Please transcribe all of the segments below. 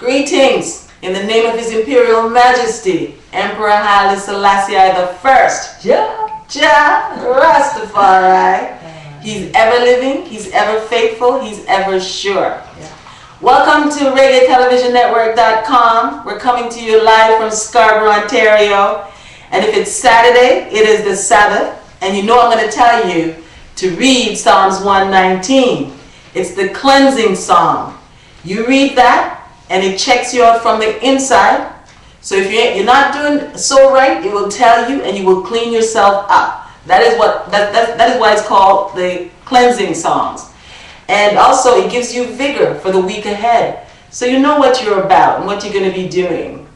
Greetings in the name of His Imperial Majesty, Emperor Haile Selassie I First. Yeah. Jah Rastafari. He's ever living, he's ever faithful, he's ever sure. Yeah. Welcome to ReggaeTelevisionNetwork.com. We're coming to you live from Scarborough, Ontario. And if it's Saturday, it is the Sabbath. And you know I'm going to tell you to read Psalms 119. It's the cleansing psalm. You read that, and it checks you out from the inside. So if you're, you're not doing so right, it will tell you, and you will clean yourself up. That is what that, that, that is why it's called the cleansing songs. And also, it gives you vigor for the week ahead, so you know what you're about and what you're going to be doing.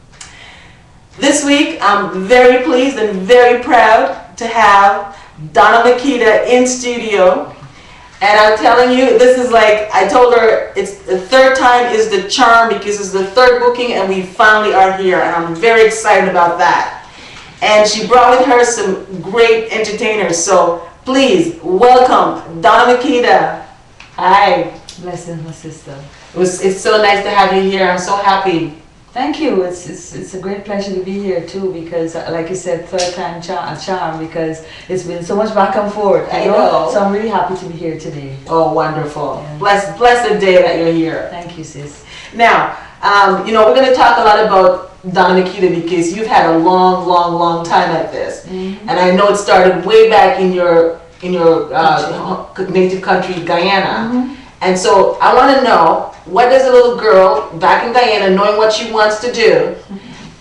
This week, I'm very pleased and very proud to have Donna Makeda in studio. And I'm telling you, this is like, I told her it's the third time is the charm because it's the third booking and we finally are here. And I'm very excited about that. And she brought with her some great entertainers. So please welcome Donna Makeda. Hi. Blessings, my sister. It was, it's so nice to have you here. I'm so happy. Thank you. It's, it's, it's a great pleasure to be here too because, uh, like you said, third time charm, charm because it's been so much back and forth. I know. So I'm really happy to be here today. Oh, wonderful. Yeah. Bless, blessed day that you're here. Thank you, sis. Now, um, you know, we're going to talk a lot about Donna Makeda because you've had a long, long, long time at this, Mhm. and I know it started way back in your in your uh, native country, Guyana. Mhm. And so I want to know what does a little girl back in Guyana, knowing what she wants to do,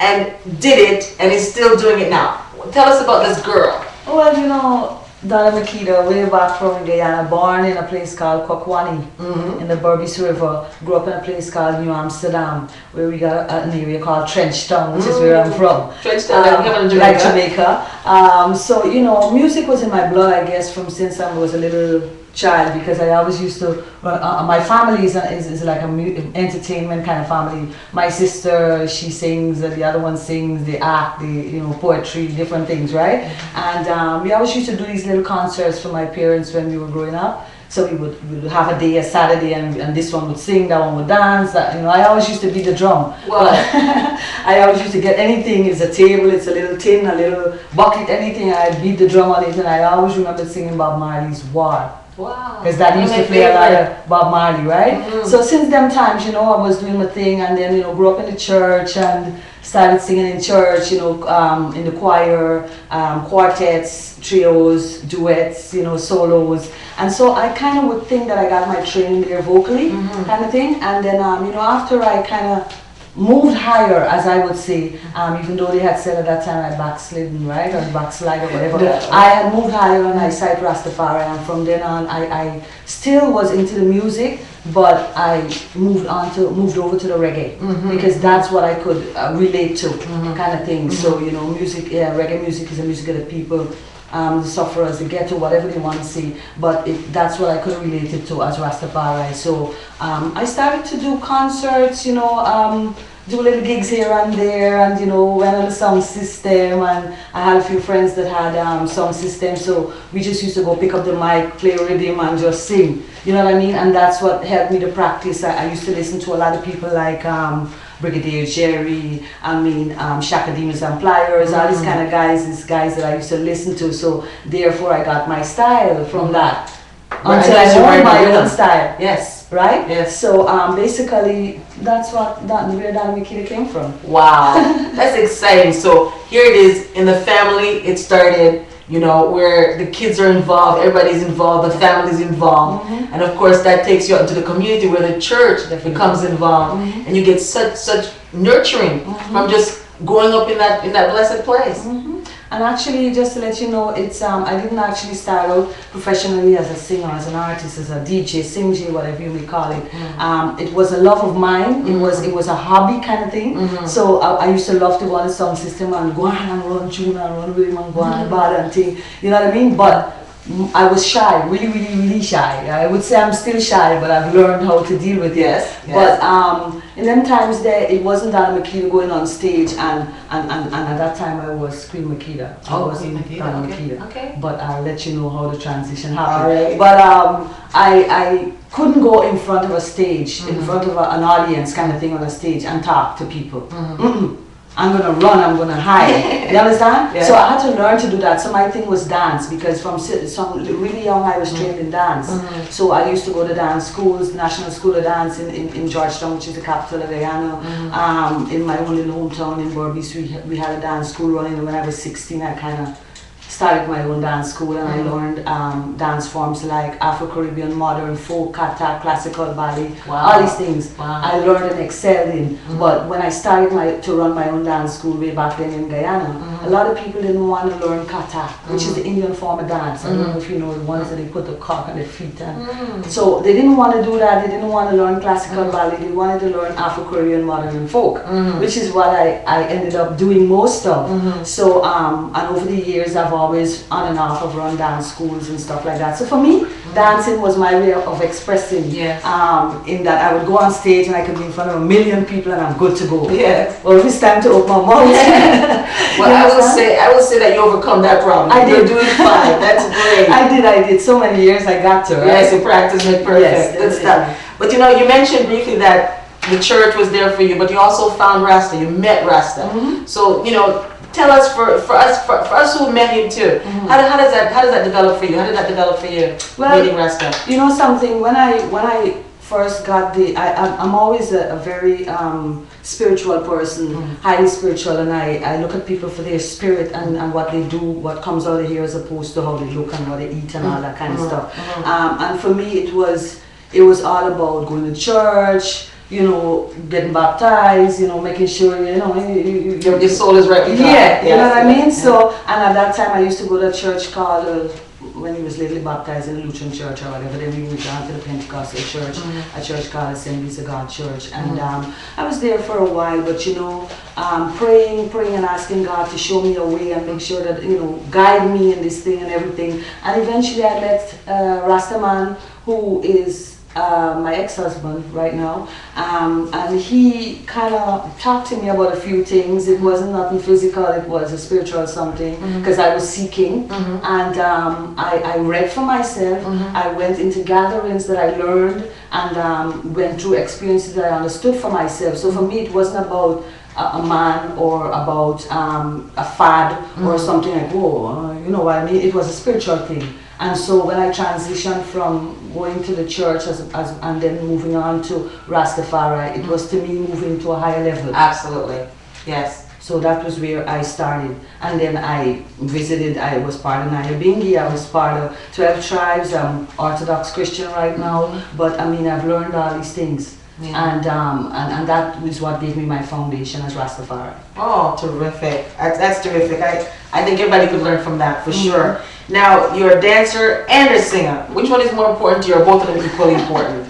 and did it, and is still doing it now. Tell us about this girl. Well, you know, Donna Makeda, way back from Guyana, born in a place called Kwakwani Mm-hmm. in the Berbice River, grew up in a place called New Amsterdam, where we got an area called Trenchtown, which is where I'm from. Trenchtown, like we have in Um, like Jamaica. Jamaica. Um, so you know, music was in my blood, I guess, from since I was a little child because I always used to. Well, uh, my family is, is, is like a mu- entertainment kind of family. My sister, she sings, and the other one sings, they act, the you know poetry, different things, right? And um, we always used to do these little concerts for my parents when we were growing up. So we would, we would have a day, a Saturday, and, and this one would sing, that one would dance. That, you know, I always used to beat the drum. Wow. I always used to get anything. It's a table, it's a little tin, a little bucket, anything. I beat the drum on it, and I always remember singing Bob Marley's War. Wow. Because Dad used to play a lot of Bob Marley, right? Mhm. So since them times, you know, I was doing my thing, and then you know, grew up in the church and started singing in church, you know, um, in the choir, um, quartets, trios, duets, you know, solos, and so I kind of would think that I got my training there vocally, Mhm. kind of thing, and then um, you know, after I kind of moved higher, as I would say, um, even though they had said at that time I backslidden, right, or backslide or whatever. Yeah. I had moved higher and I sight Rastafari, and from then on, I, I still was into the music, but I moved on to moved over to the reggae Mhm. because that's what I could uh, relate to, Mhm. kind of thing. So you know, music, yeah, reggae music is the music of the people. Um, the sufferers, the ghetto, whatever they want to see, but it, that's what I could relate it to as Rastafari. So um, I started to do concerts, you know, um, do little gigs here and there, and you know, went on the sound system. And I had a few friends that had um, sound system, so we just used to go pick up the mic, play rhythm, and just sing. You know what I mean? And that's what helped me to practice. I, I used to listen to a lot of people like. Um, Brigadier Jerry, I mean, um, Chaka Demus and Pliers, all these Mhm. kind of guys, these guys that I used to listen to. So therefore, I got my style from that. Right, Until I learned my own style, Yes. right? Yes. So um, basically, that's what that where Makeda came from. Wow, that's exciting. So here it is in the family. It started, you know, where the kids are involved, everybody's involved, the family's involved, Mhm. and of course that takes you out into the community where the church Definitely. becomes involved, Mhm. and you get such such nurturing Mhm. from just growing up in that in that blessed place. And actually, just to let you know, it's um, I didn't actually start out professionally as a singer, as an artist, as a DJ, sing whatever you may call it. Um, it was a love of mine. It was it was a hobby kind of thing. Mhm. So I, I used to love to go on the sound system and go on and run tune and run rhythm and go on and bad and thing. You know what I mean? But mm, I was shy, really, really, really shy. I would say I'm still shy, but I've learned how to deal with it. Yes, yes. But um, in them times there, it wasn't Donna Makeda going on stage, and, and, and, and at that time I was Queen Makeda. I Oh, wasn't Queen Donna okay, okay. But I'll let you know how the transition happened. All right. But um, I, I couldn't go in front of a stage, in Mm-hmm. front of a, an audience kind of thing on a stage and talk to people. Mm-hmm. I'm gonna run, I'm gonna hide. you understand? Yeah. So I had to learn to do that. So my thing was dance because from si- some really young I was Mm-hmm. trained in dance. So I used to go to dance schools, National School of Dance in, in, in Georgetown, which is the capital of Guyana. Mm-hmm. Um, in my own little hometown in Berbice, we, we had a dance school running. And when I was 16, I kind of started my own dance school and Mm-hmm. I mm. learned um, dance forms like Afro-Caribbean, modern, folk, kathak, classical, ballet, Wow. all these things. Wow. I learned and excelled in. Mm. But when I started my, to run my own dance school way back then in Guyana, mm-hmm. a lot of people didn't want to learn kathak, which is mm. the Indian form of dance. I don't know if you know the ones that they put the cock on their feet and so they didn't want to do that. They didn't want to learn classical ballet. They wanted to learn Afro-Caribbean, modern, and folk, which is what I, I ended up doing most of. Mm-hmm. So um, and over the years, I've always on and off of run dance schools and stuff like that. So for me, dancing was my way of expressing. Yes. Um, in that I would go on stage and I could be in front of a million people and I'm good to go. Yes. Well, if it's time to open my mouth. Well, I will say, I will say that you overcome that problem. I You're did. doing fine. That's great. I did, I did. So many years I got to, right? Yes, you practice make perfect. Yes, Good stuff. But you know, you mentioned briefly that the church was there for you, but you also found Rasta. You met Rasta. Mm-hmm. So you know, tell us for, for us for, for us who met him too. How, do- how does that how does that develop for you? How did that develop for you? Well, meeting Rasta. You know something? When I when I first got the, I I'm, always a, a very um, spiritual person, highly spiritual, and I, I look at people for their spirit and, and what they do, what comes out of here, as opposed to how they look and what they eat and all that kind of stuff. Um, and for me, it was it was all about going to church. You know, getting baptized. You know, making sure you know you, you, you, Your, your soul is right with God. yeah, you know what I mean? yes, So, and at that time I used to go to a church called, uh, when he was lately baptized in a Lutheran church or whatever, then we moved on to the Pentecostal church, Mm-hmm. a church called Assemblies of God Church. And um, I was there for a while, but you know, um, praying, praying and asking God to show me a way and make sure that, you know, guide me in this thing and everything. And eventually I met uh, Rastaman, who is uh, my ex-husband right now, um, and he kind of talked to me about a few things. It wasn't nothing physical; it was a spiritual something because I was seeking, and um, I, I read for myself. I went into gatherings that I learned and um, went through experiences that I understood for myself. So for me, it wasn't about a, a man or about um, a fad or something like, oh, you know what I mean? It was a spiritual thing. And so when I transitioned from going to the church as, as, and then moving on to Rastafari, it was to me moving to a higher level. Absolutely. Yes. So that was where I started. And then I visited, I was part of Nyabingi, I was part of 12 tribes, I'm Orthodox Christian right now, but I mean, I've learned all these things. Yeah. And, um, and, and that was what gave me my foundation as Rastafari. Oh, terrific. That's, that's terrific. I, I think everybody could learn from that for Mm-hmm. sure. Now, you're a dancer and a singer. Which one is more important to you, or both of them equally important?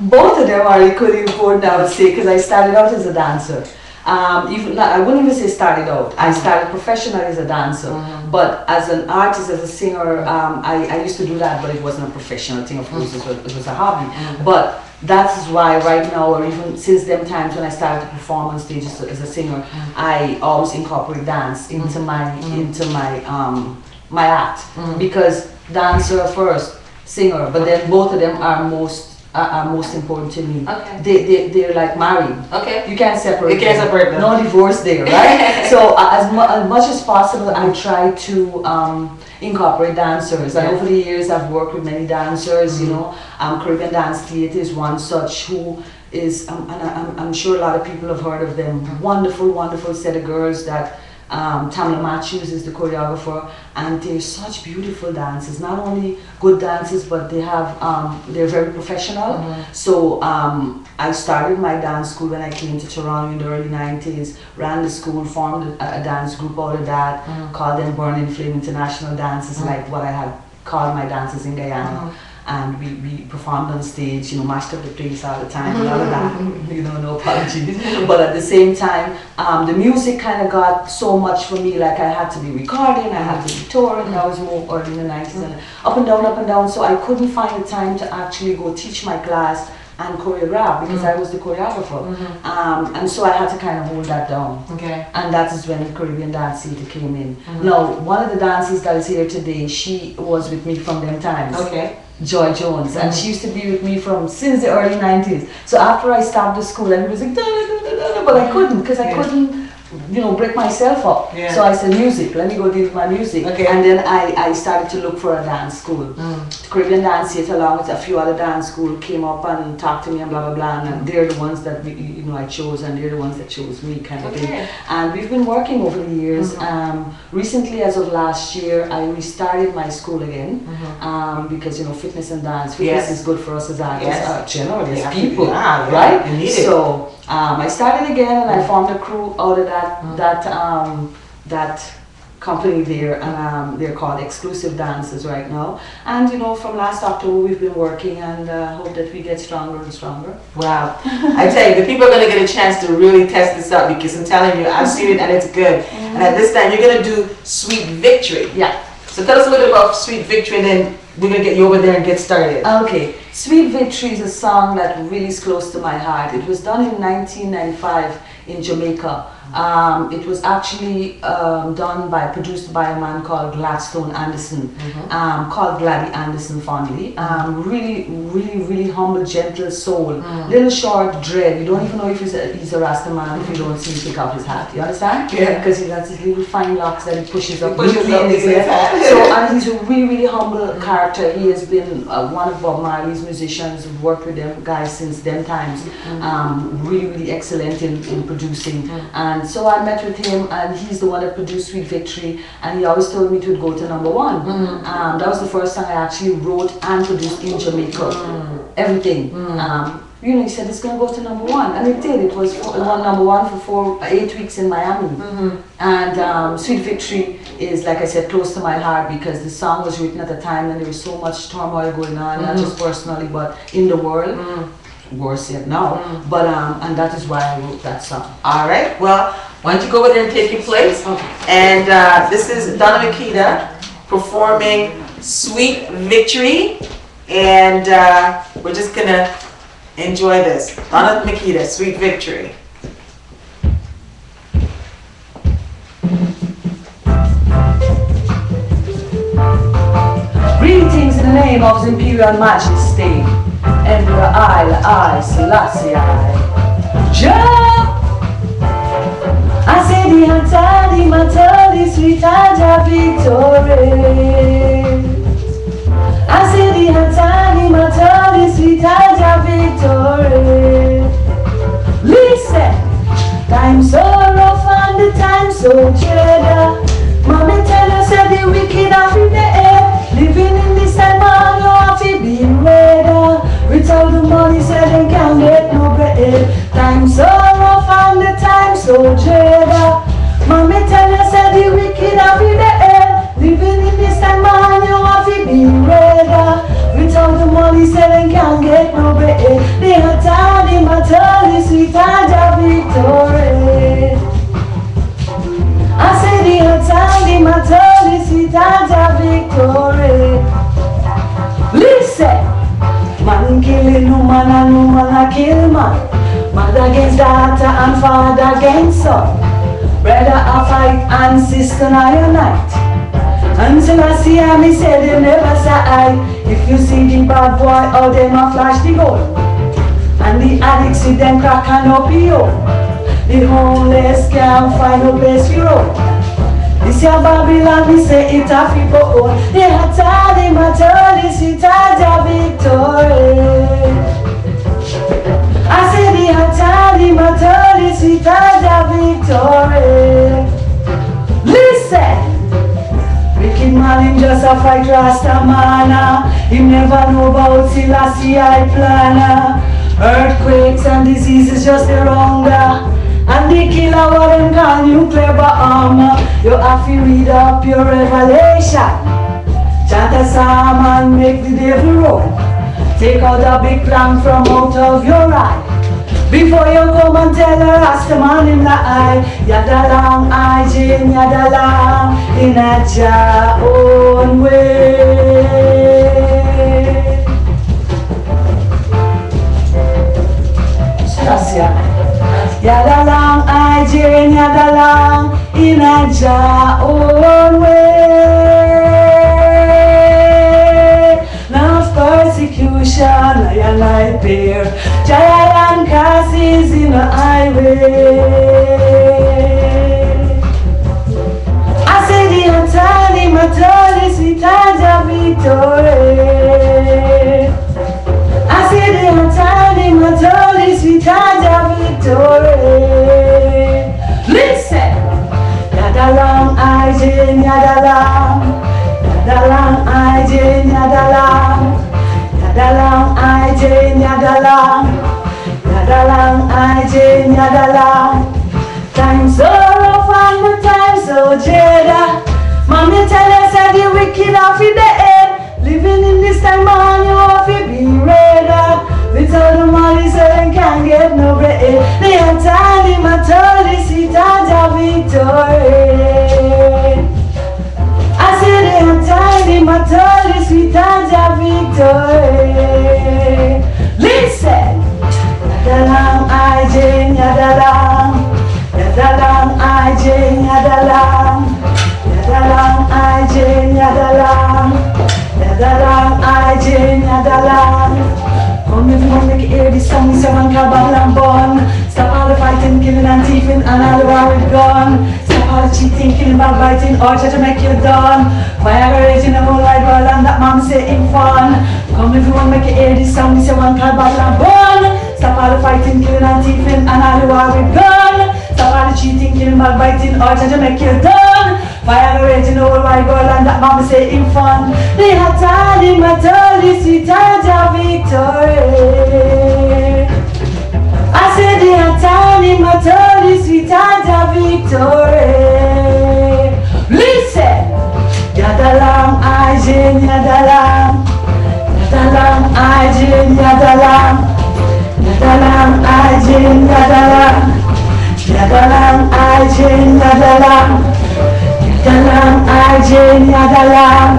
Both of them are equally important, I would say, because I started out as a dancer. Um, even I wouldn't even say started out. I mm-hmm. started professionally as a dancer, mm-hmm. but as an artist, as a singer, um, I, I used to do that, but it wasn't a professional thing. Of mm-hmm. course, it was, it was a hobby. But that's why right now, or even since them times when I started to perform on stage as a, as a singer, I always incorporate dance into my into my um, my act because dancer first, singer, but then both of them are most are, are most important to me. Okay. They, they, they're like married. Okay. You can't separate You can't them. separate them. No divorce there, right? so uh, as, mu- as much as possible, I try to um, incorporate dancers. And over the years, I've worked with many dancers. You know, um, Caribbean Dance Theatre is one such who is, um, and I, I'm, I'm sure a lot of people have heard of them. Wonderful, wonderful set of girls that. Um, Tamla Matthews is the choreographer, and they're such beautiful dancers. Not only good dancers, but they have um, they're very professional. So um, I started my dance school when I came to Toronto in the early 90s, ran the school, formed a, a dance group out of that, called them Burning Flame International Dances, like what I had called my dances in Guyana. And we, we performed on stage, you know, mashed up the place all the time and all of that. You know, no apologies. but at the same time, um, the music kind of got so much for me. Like I had to be recording, I had to be touring. That was more early in the 90s and up and down, up and down. So I couldn't find the time to actually go teach my class and choreograph because I was the choreographer. Um, and so I had to kind of hold that down. Okay. And that is when the Caribbean Dance Theatre came in. Now, one of the dancers that is here today, she was with me from them times. Okay. Joy Jones, and she used to be with me from since the early 90s. So after I stopped the school, everybody was like, da, da, da, da, da, but I couldn't because I Yeah. couldn't, you know, break myself up. Yeah. So I said, music, let me go with my music. Okay. And then I, I started to look for a dance school. Mm. The Caribbean Dance Theatre, along with a few other dance school, came up and talked to me and blah blah blah. And they're the ones that we, you know I chose, and they're the ones that chose me, kind of thing. Okay. And we've been working over the years. Mhm. Um, recently, as of last year, I restarted my school again Mhm. um, because you know fitness and dance. Fitness Yes. is good for us as artists, Yes. uh, generally as people, Yeah, yeah, right? So um, I started again, and I formed a crew out of that Mhm. that um, that company there, and um, they're called Exclusive Dances right now. And you know, from last October, we've been working, and uh, hope that we get stronger and stronger. Wow. I tell you, the people are going to get a chance to really test this out because I'm telling you, I've seen it and it's good. And at this time, you're going to do Sweet Victory. Yeah. So tell us a little bit about Sweet Victory and then we're going to get you over there and get started. Okay, Sweet Victory is a song that really is close to my heart. It was done in 1995 in Jamaica. Um, it was actually um, done by, produced by a man called Gladstone Anderson, um, called Gladdy Anderson fondly. Um, really, really, really humble, gentle soul. Little short dread. You don't even know if he's a, he's a Rasta man if you don't see him pick out his hat. You understand? Yeah. Because he has his little fine locks that he pushes up. pushes up in his his. So, and he's a really, really humble character. He has been uh, one of Bob Marley's musicians. We've worked with them guys since them times. Um, really, really excellent in, in producing. And so I met with him, and he's the one that produced Sweet Victory. And he always told me it would go to number one. Um, that was the first song I actually wrote and produced in Jamaica. Everything. Um, you know, he said it's gonna go to number one, and it did. It was four, it won number one for four, eight weeks in Miami. And um, Sweet Victory is, like I said, close to my heart because the song was written at a time when there was so much turmoil going on, not just personally, but in the world. Worse yet now. But um, and that is why I wrote that song. All right. Well, why don't you go over there and take your place? Okay. And uh, this is Donna Makeda performing Sweet Victory. And uh, we're just going to enjoy this. Donna Makeda, Sweet Victory. Greetings in the name of His Imperial Majesty, Emperor Isle I Selassie I. Jah! I say the Antali Matali Sweet Aja Victory. I say the Antali Matali Sweet Aja Victory. Listen, time so rough and the time so dread. Mommy tell us that the wicked are in the air. Living in this time, man, you have to be ready. Without the money, say they can't get no bread. Time so rough and the time so dread. Mommy tell us that the wicked in the air. Living in this time, man, you have to be ready. Without the money, say they can't against daughter and father against son. Brother a fight and sister I unite. Until I see her, me say they never say I. If you see the bad boy, how them a flash the gold. And the addicts see them crack and opio. The homeless can't find no place to roam. This your Babylon, me say it a tired, they matter, this it a victory. I say they are tired, they matter, this victory. Listen. Wicked man, just a fight Rasta man. Him never know about Selassie I planner. Earthquakes and diseases just the wronger. Uh. And the killer what them call nuclear bomb. You have to read up your revelation. Chant a psalm and make the devil run. Take out a big plank from out of your eye. Before you come and tell her, ask the man in the eye. Yadalang, I Jane, yadalang, in a your own way. Selassie. Yadalang, I Jane, yadalang, in a your own way. Persecution, I and I bear. Giant castles in the highway. Yadalang. Yadalang, I Jane, Yadalang. Time so rough and the time so jada. Mommy tell us that the wicked off in the end. Living in this time man, you have to be ready. Without the money, so they can't get no bread. They are tiny, my tiny, sweet and victory. I said they are tiny, my tiny, sweet and victory. Yadalang ay jing yadalang Yadalang ay jing yadalang Yadalang ay jing yadalang Yadalang ay jing yadalang Come if you want to hear this song, it's a man kabalang bon Stop all the fighting, war with gun. Stop all the cheating, killing, backbiting, or try to make you done. Viagra raging wide world and that mom say in fun. Come if you want to make you Stop all fighting, killing and thieving and all the war with gun. Stop all the cheating, killing, backbiting, or try to make you done. Raging the whole wide world and that mom say in fun. They had in my dirty sweet Tanja victory. I said they are tiny, my dirty sweet Tanja victory. Listen, yadalang ajin yadalang, yadalang ajin yadalang ajin yadalang, yadalang ajin yadalang, yadalang ajin yadalang,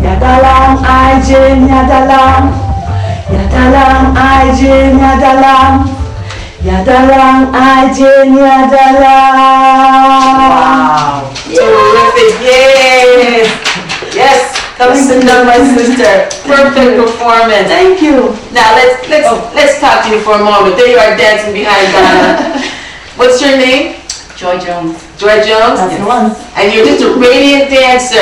yadalang ajin yadalang. Yadalang ajin yadalang Yadalang ajin yadalang Wow. Terrific. Yes. Yes. Come sit down, my sister. Perfect performance. Thank you. Now let's let's Oh. let's talk to you for a moment. There you are dancing behind Donna. Uh, what's your name? Joy Jones. Joy Jones. That's the one. And you're just a radiant dancer.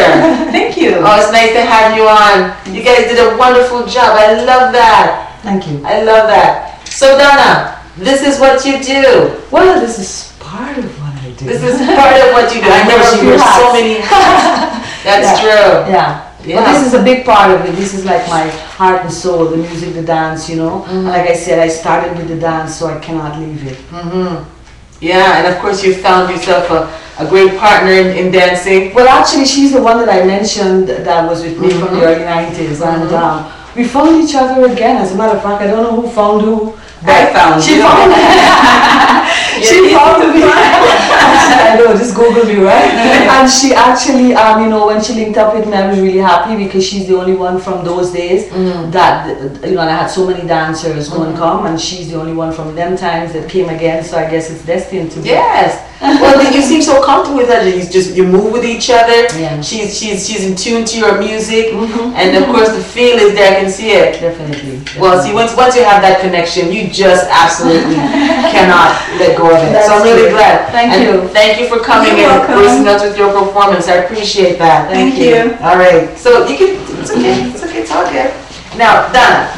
Thank you. Oh, it's nice to have you on. You guys did a wonderful job. I love that. Thank you. I love that. So Donna, this is what you do. Well, this is part of what I do. This is part of what you do. I I never wear wear so many hats. That's Yeah. true. Yeah. Yeah. But this is a big part of it. This is like my heart and soul, the music, the dance, you know. Mm-hmm. Like I said, I started with the dance, so I cannot leave it. hmm Yeah, and of course you found yourself a, a great partner in, in dancing. Well, actually, she's the one that I mentioned that was with me from Mhm. the early 90s. And um, we found each other again. As a matter of fact, I don't know who found who. I found she you. Found she found me. I know, just Google me, right? and she actually, um, you know, when she linked up with me, I was really happy because she's the only one from those days Mhm. that, you know, and I had so many dancers go and come, and she's the only one from them times that came again. So I guess it's destined to be. Yes. Well, you seem so comfortable with her. You just you move with each other. Yeah. She's she's she's in tune to your music, Mhm. and of course the feel is there. I can see it. Definitely. Well, see, once once you have that connection, you just absolutely cannot let go of it. so I'm really true. glad. Thank And you. Thank you for coming You're and gracing us with your performance. I appreciate that. Thank Thank you. All right. So you can. It's okay. It's okay. It's all good. Now, Donna,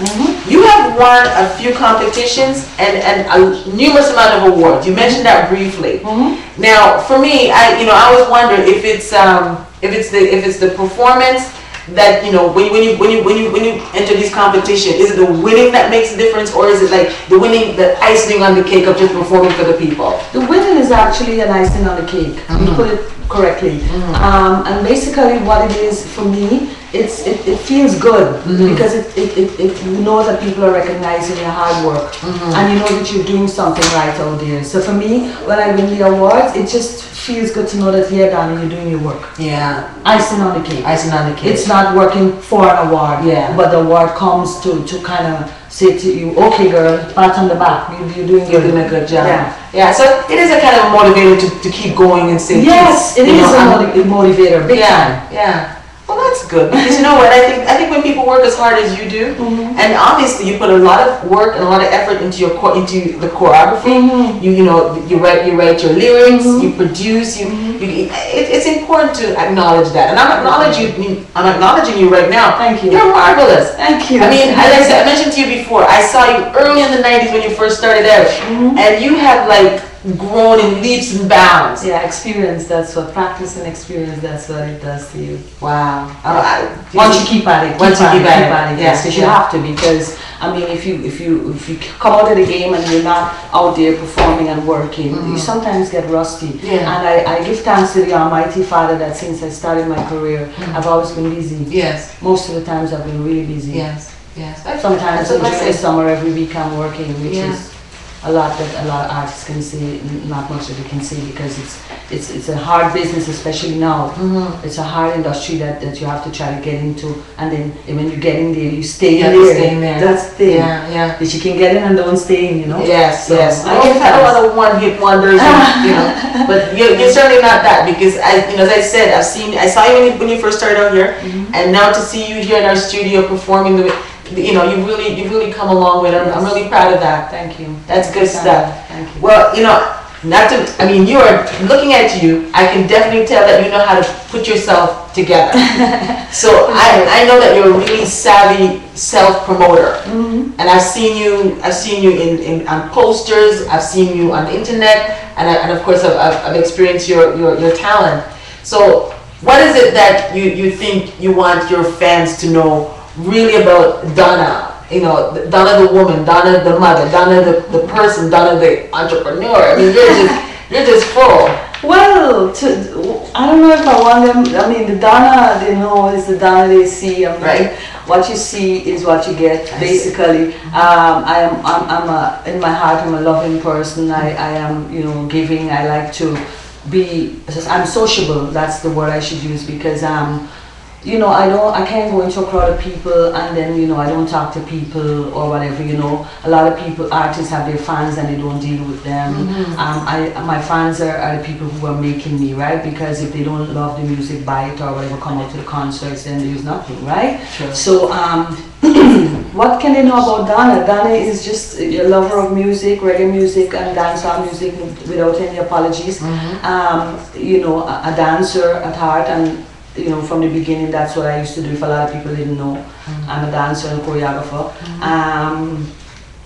you have won a few competitions and, and a numerous amount of awards. You mentioned that briefly. Mhm. Now, for me, I you know I always wonder if it's um if it's the if it's the performance that you know when you when you when you when you when you enter these competition is it the winning that makes a difference or is it like the winning the icing on the cake of just performing for the people? The winning is actually an icing on the cake. You put it correctly. Um, and basically, what it is for me, it's it, it feels good mm-hmm. because it, it, it, it you know that people are recognizing your hard work mm-hmm. and you know that you're doing something right oh out there. So for me, when I win the awards, it just feels good to know that here, Danny, you're doing your work. Yeah, Icing on the cake. icing on the cake. It's not working for an award, Yeah. but the award comes to, to kind of say to you, okay, girl, pat on the back, you, you're doing You're doing a good job. Yeah. Yeah, so it is a kind of motivator to, to keep going and say, Yes, it you is know, a I'm- motiv- motivator, big time. Yeah, yeah. Well, that's good because you know what? I think I think when people work as hard as you do, Mm-hmm. and obviously you put a lot of work and a lot of effort into your into the choreography. Mm-hmm. You you know you write you write your lyrics, you produce. You, you it, it's important to acknowledge that, and I'm acknowledging you. I'm acknowledging you right now. Thank you. You're marvelous. Thank you. I mean, as I said, I mentioned to you before, I saw you early in the '90s when you first started out, Mm-hmm. and you have like grown in leaps and bounds. Yeah, experience, that's what, practice and experience, that's what it does to you. Wow. I- I- Once you keep at it, keep Once you at keep it, at keep at it, yeah, yes, because you yeah. have to, because, I mean, if you, if you, if you come out of the game and you're not out there performing and working, you sometimes get rusty. Mm-hmm. Yeah. And I, I give thanks to the Almighty Father that since I started my career, Mm-hmm. I've always been busy. Yes. Most of the times I've been really busy. Yes. Yes. Sometimes That's during the blessing. summer, every week I'm working, which Yeah. is a lot that a lot of artists can see, n- not much that they can see because it's it's it's a hard business, especially now. Mm-hmm. It's a hard industry that, that you have to try to get into, and then and when you get in there, you stay You in have there. stay in there. That's the thing. Yeah. Yeah. That you can get in and don't stay in, you know. Yes, So, yes. I I give don't have a lot of one-hit wonders, and, you know, but you're, you're certainly not that because, I, you know, as I said, I've seen, I saw you when you, when you first started out here, Mm-hmm. and now to see you here in our studio performing the, way- you know, you really, you really come a long way. I'm, I'm really proud of that. Thank you. That's good stuff. Thank you. Well, you know, not to, I mean, you are, looking at you, I can definitely tell that you know how to put yourself together. So I, I know that you're a really savvy self-promoter. Mm-hmm. And I've seen you, I've seen you in, in, on posters, I've seen you on the internet, and, I, and of course I've, I've I've experienced your, your, your talent. So what is it that you, you think you want your fans to know really about Donna? You know, Donna the woman, Donna the mother, Donna the, the person, Donna the entrepreneur. I mean, you're just, you're just full. Well, to, I don't know if I want them. I mean, the Donna they know is the Donna they see. I mean, Right. What you see is what you get. I basically, um, I am. I'm, I'm a, in my heart. I'm a loving person. I, I am. You know, giving. I like to be. I'm sociable. That's the word I should use because um, you know, I don't, I can't go into a crowd of people and then, you know, I don't talk to people or whatever, you know. A lot of people, artists have their fans and they don't deal with them. Um, I, my fans are, are the people who are making me, right? Because if they don't love the music, buy it or whatever, come out to the concerts, then there's nothing, right? True. So, um, what can they know about Donna? Donna is just a lover of music, reggae music and dancehall music without any apologies. Um, you know, a, a dancer at heart and you know, from the beginning, that's what I used to do. If a lot of people didn't know, I'm a dancer and choreographer. Um,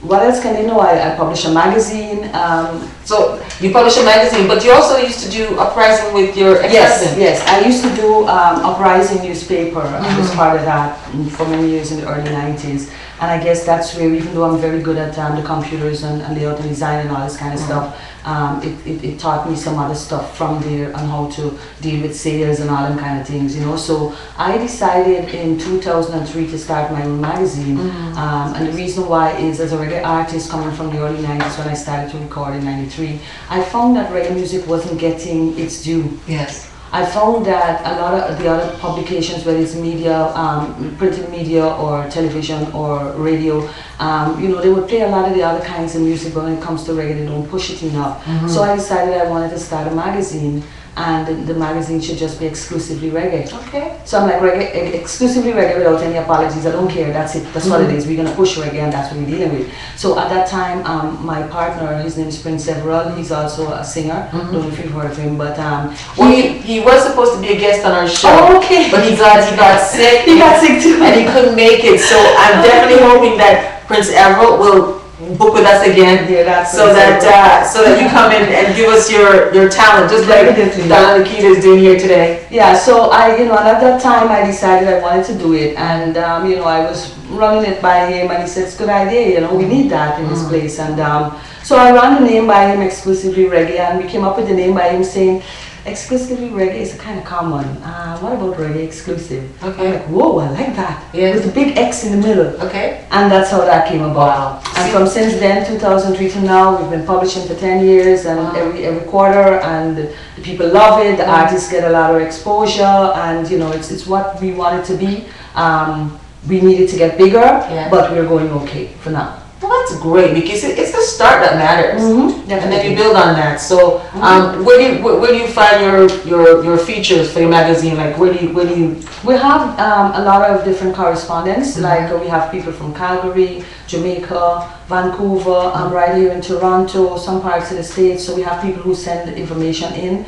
what else can they know? I, I publish a magazine. Um, So you publish a magazine, but you also used to do uprising with your yes, yes. I used to do um, Uprising newspaper. I was part of that for many years in the early 90s. And I guess that's where, even though I'm very good at um, the computers and, and layout and design and all this kind of stuff, um, it, it, it taught me some other stuff from there on how to deal with sales and all them kind of things, you know. So I decided in 2003 to start my own magazine. Um, and the reason why is as a reggae artist coming from the early 90s when I started to record in 93, I found that reggae music wasn't getting its due. Yes. I found that a lot of the other publications, whether it's media, um, printed media or television or radio, um, you know, they would play a lot of the other kinds of music, but when it comes to reggae, they don't push it enough. So I decided I wanted to start a magazine, and the, magazine should just be exclusively reggae. Okay. So I'm like reggae, exclusively reggae without any apologies. I don't care. That's it. That's what it is. We're gonna push reggae, and that's what we're dealing with. So at that time, um, my partner, his name is Prince Several. He's also a singer. Don't know if you've heard of him, but um, Well, he, he was supposed to be a guest on our show, Oh, okay. but he got he got sick. He got sick too. and he couldn't make it. So I'm definitely hoping that Prince Everett will book with us again, Yeah, that's so that uh, so that you come in and give us your your talent, just like Definitely. Donna Nikita is doing here today. Yeah, so I, you know, and at that time I decided I wanted to do it, and um, you know, I was running it by him, and he said it's a good idea. You know, we need that in this place, and um, so I ran the name by him exclusively reggae, and we came up with the name by him saying, exclusively reggae is kind of common. Uh, what about reggae exclusive? I'm Okay. like, whoa, I like that. Yes. With the big X in the middle. Okay. And that's how that came about. Wow. And from since then, 2003 to now, we've been publishing for 10 years and Wow. every every quarter, and the people love it. The artists get a lot of exposure, and you know, it's it's what we want it to be. Um, we needed to get bigger, Yeah. but we're going okay for now. Well, that's great because it, it's the start that matters. Mm-hmm. And then you build on that. So, um, where do you where, where do you find your, your your features for your magazine? Like, where do you where do you? We have um, a lot of different correspondents. Like uh, we have people from Calgary, Jamaica, Vancouver. I'm right here in Toronto, some parts of the states. So we have people who send information in.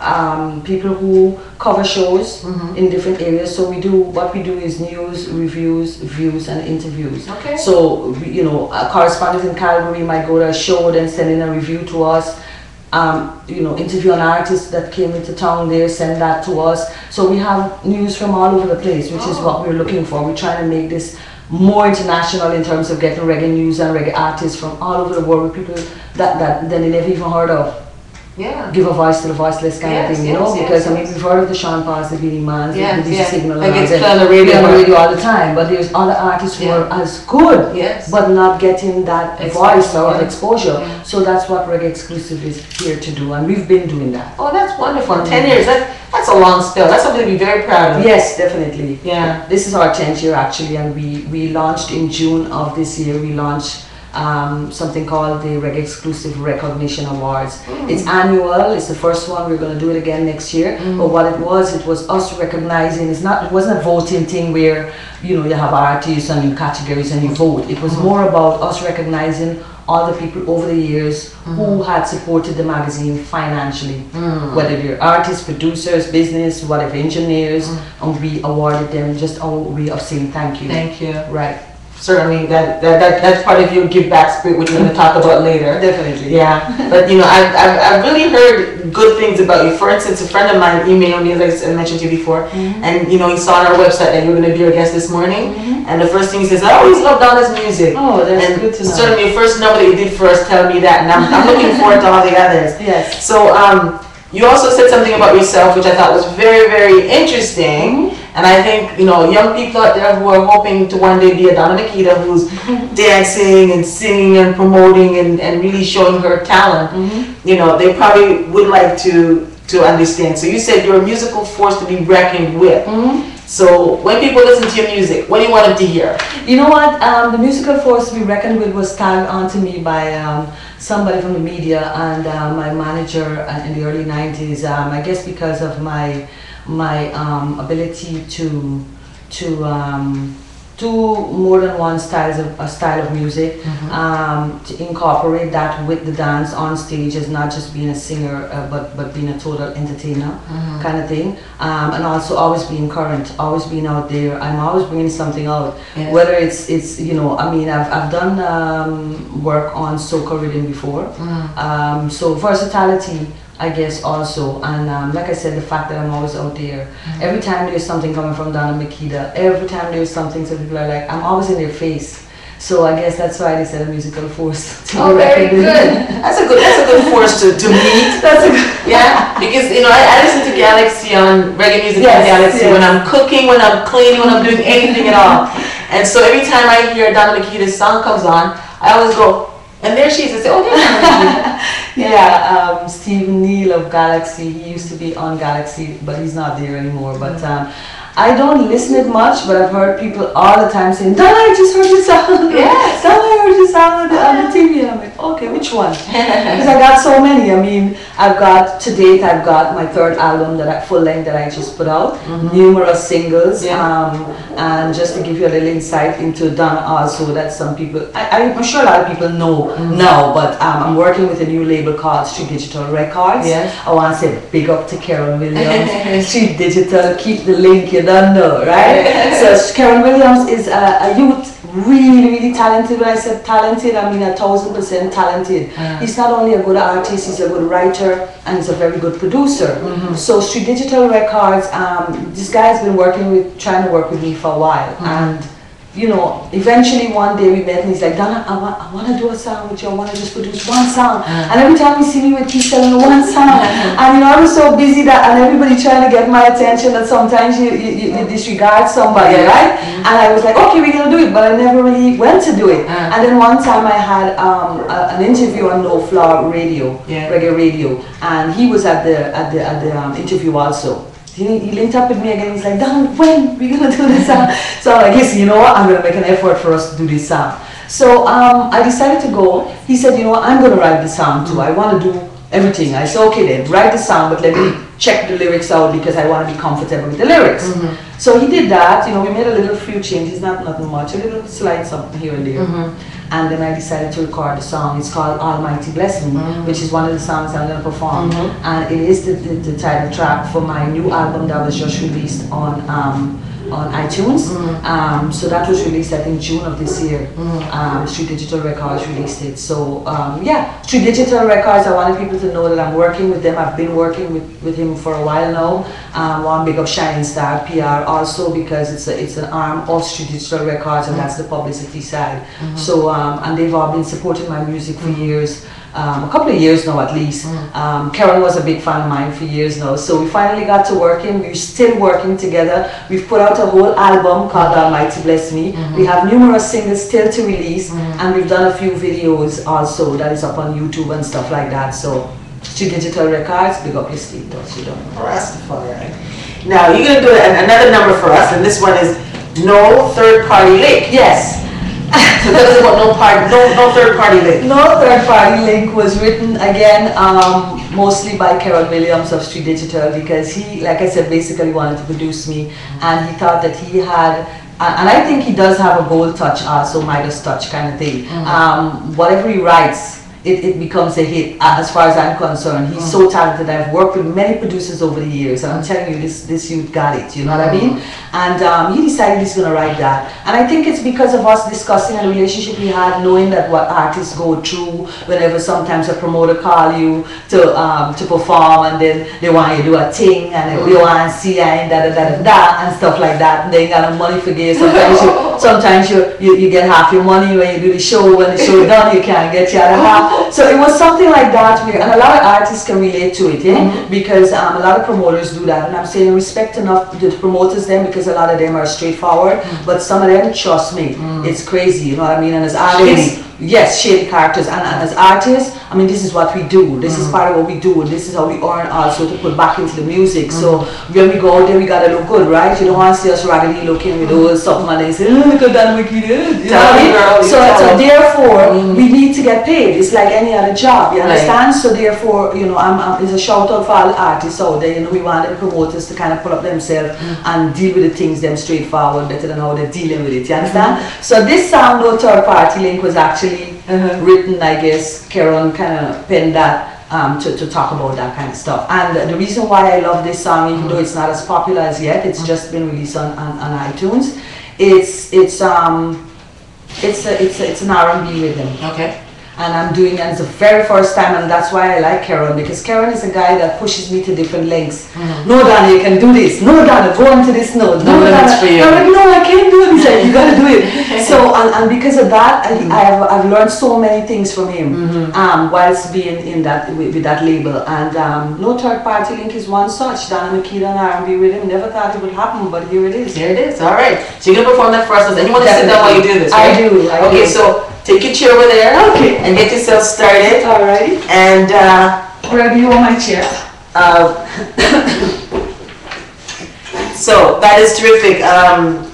Um, people who cover shows in different areas. So we do what we do is news, reviews, views, and interviews. Okay. So we- you know, a correspondent in Calgary might go to a show, then send in a review to us. Um, you know, interview an artist that came into town there, send that to us. So we have news from all over the place, which is what we're looking for. We're trying to make this more international in terms of getting reggae news and reggae artists from all over the world, with people that, that, that they never even heard of Yeah. give a voice to the voiceless kind Yes, of thing, you yes, know? yes, because I mean, we've heard of the Sean Pauls, the Beenie Mans, Yes, the yes. Signal, Like and it's on the radio, on the radio all the time, but there's other artists who are as good, Yes. but not getting that Exposure, voice or yeah. exposure. Yeah. So that's what Reggae Exclusive is here to do, and we've been doing that. Oh, that's wonderful. Mm. Ten years. That that's a long spell. That's something to be very proud of. Yes, definitely. Yeah. This is our 10th year actually, and we, we launched in June of this year. We launched um, something called the Reggae Exclusive Recognition Awards. Mm. It's annual. It's the first one. We're going to do it again next year. Mm. But what it was, it was us recognizing. It's not. It wasn't a voting thing where you know you have artists and you categories and you vote. It was mm. more about us recognizing all the people over the years who had supported the magazine financially, whether they're artists, producers, business, whatever, engineers, and we awarded them just our way of saying thank you. Thank you. Right. Certainly, that, that, that that's part of your give back spirit, which we're going to talk about later. Definitely. Yeah, but you know, I've, I've, I've really heard good things about you. For instance, a friend of mine emailed me, as I mentioned to you before, mm-hmm. and you know, he saw on our website that you were going to be our guest this morning. Mm-hmm. And the first thing he says, I always loved Donna's music. Oh, that's and good to know. certainly, your first number that you did for us telling me that, and I'm, I'm looking forward to all the others. Yes. So, um, you also said something about yourself, which I thought was very, very interesting. Mm-hmm. And I think, you know, young people out there who are hoping to one day be a Donna Nikita who's dancing and singing and promoting and, and really showing her talent, you know, they probably would like to, to understand. So you said you're a musical force to be reckoned with. So when people listen to your music, what do you want them to hear? You know what? Um, the musical force to be reckoned with was tagged onto me by um, somebody from the media and uh, my manager uh, in the early 90s. Um, I guess because of my my um, ability to to um, do more than one styles of a style of music, um, to incorporate that with the dance on stage as not just being a singer, uh, but but being a total entertainer kind of thing, um, and also always being current, always being out there. I'm always bringing something out, Yes. whether it's it's you know I mean I've I've done um, work on soca rhythm before, um, so versatility. I guess also, and um, like I said, the fact that I'm always out there. Every time there's something coming from Donna Makeda, every time there's something, so people are like, I'm always in their face. So I guess that's why they said a musical force. to Oh, very good. That's a good. That's a good force to, to meet. That's a good. Yeah, because you know I, I listen to Galaxy on reggae music on Yes, Galaxy yes. when I'm cooking, when I'm cleaning, when I'm doing anything at all. And so every time I hear Donna Makeda's song comes on, I always go, and there she is. I say, oh, Makeda. Yeah, um, Stephen Neal of Galaxy. He used to be on Galaxy, but he's not there anymore. But um, I don't listen it much, but I've heard people all the time saying, "Donna, I just heard your song. Yes. Donna, I heard your song on the, on the TV." I'm like, "Okay, which one?" Because I got so many. I mean, I've got to date. I've got my third album that I, full length that I just put out. Numerous singles. Yeah. Um, and just to give you a little insight into Donna also, that some people, I, I'm sure a lot of people know now, but um, I'm working with a new label called Street Digital Records. Yes. I want to say big up to Karen Williams. Street Digital, keep the link, you don't know, right? so Karen Williams is a, a youth, really, really talented. When I said talented, I mean a thousand percent talented. He's not only a good artist, he's a good writer, and he's a very good producer. So Street Digital Records, um, this guy's been working with, trying to work with me for a while, and you know, eventually one day we met and he's like, Donna, I want, I want to do a song with you. I want to just produce one song. And every time he see me with Keisha on one song, and you know, I was so busy that, and everybody trying to get my attention that sometimes you, you, you, you disregard somebody, right? And I was like, okay, we're going to do it, but I never really went to do it. Uh. And then one time I had um, a, an interview on No Floor Radio, Yeah. reggae radio, and he was at the, at the, at the um, interview also. He, he linked up with me again. He's like, Don, when we gonna do this song? So I'm like, listen, you know what? I'm gonna make an effort for us to do this song. So um, I decided to go. He said, you know what? I'm gonna write the song too. I want to do everything. I said, okay then, write the song, but let me check the lyrics out because I want to be comfortable with the lyrics. So he did that. You know, we made a little few changes, not nothing much, a little slight something here and there. And then I decided to record the song. It's called Almighty Bless Me, which is one of the songs I'm going to perform. And it is the, the, the title track for my new album that was just released on um, on iTunes. Um, so that was released I think June of this year. Um, Street Digital Records released it. So um, yeah, Street Digital Records. I wanted people to know that I'm working with them. I've been working with, with him for a while now. Um, one big up Shining Star PR also because it's a, it's an arm of Street Digital Records and that's the publicity side. So um, and they've all been supporting my music for years. Um, a couple of years now at least. Um, Karen was a big fan of mine for years now. So we finally got to working. We're still working together. We've put out a whole album called Almighty Bless Me. We have numerous singles still to release, and we've done a few videos also that is up on YouTube and stuff like that. So, Street Digital Records, big up your Steve, don't you don't Rastafari. Now, you're gonna do an- another number for us, and this one is no third party link. Yes. So us about no part, no, no third party link. No third party link was written again um, mostly by Carol Williams of Street Digital because he, like I said, basically wanted to produce me and he thought that he had, and and I think he does have a gold touch also, Midas touch kind of thing. Um, whatever he writes, it, it becomes a hit uh, as far as I'm concerned. He's so talented. I've worked with many producers over the years and I'm telling you, this, this youth got it, you know what I mean? And um, he decided he's going to write that. And I think it's because of us discussing a relationship we had, knowing that what artists go through whenever sometimes a promoter call you to um, to perform and then they want you to do a thing and they they want to see you and da da da da da and stuff like that. And they ain't got no money for you. Sometimes you sometimes you, you, you get half your money when you do the show. When the show done, you can't get your other half. So it was something like that and a lot of artists can relate to it, yeah? Because um, a lot of promoters do that. And I'm saying respect enough to the promoters then because a lot of them are straightforward. Mm. But some of them, trust me, mm. it's crazy, you know what I mean? And as artists, yes, shady characters. And, and as artists, I mean, this is what we do. This is mm. part of what we do. And this is how we earn also to put back into the music. So mm. when we go out there, we gotta look good, right? You don't want to see us raggedy looking with those something and they say, oh, look at that wicked. You know what I me, mean? girl, So, so therefore, mm. we need to get paid. It's like any other job, you Right. understand? So therefore, you know, I'm, I'm, it's a shout out for all the artists out there. You know, we want the promoters to kind of pull up themselves and deal with the things them straightforward better than how they're dealing with it. You mm-hmm. understand? So this sound No Third Party Link, was actually written, I guess, Karen kind of penned that um, to, to talk about that kind of stuff. And the reason why I love this song, even though it's not as popular as yet, it's just been released on, on, on iTunes. It's it's um it's a, it's a, it's an R&B rhythm Okay. And I'm doing it. It's the very first time, and that's why I like Karen because Karen is a guy that pushes me to different lengths. No, Donna, you can do this. No, Donna, go on to this note. No limits Donna. for you. I'm like, no, I can't do it. He's like, you gotta do it. so, and, and because of that, I, I have I've learned so many things from him um, whilst being in that with, with that label. And um, no third party link is one such. Donna Makeda and R&B him. Never thought it would happen, but here it is. Here it is. All right. So you're gonna perform that for us, and you want to sit down while you do this, I do, I okay. do. So take your chair over there. Okay. And get yourself started. Alrighty. And uh, do you want my chair? uh, so that is terrific. Um,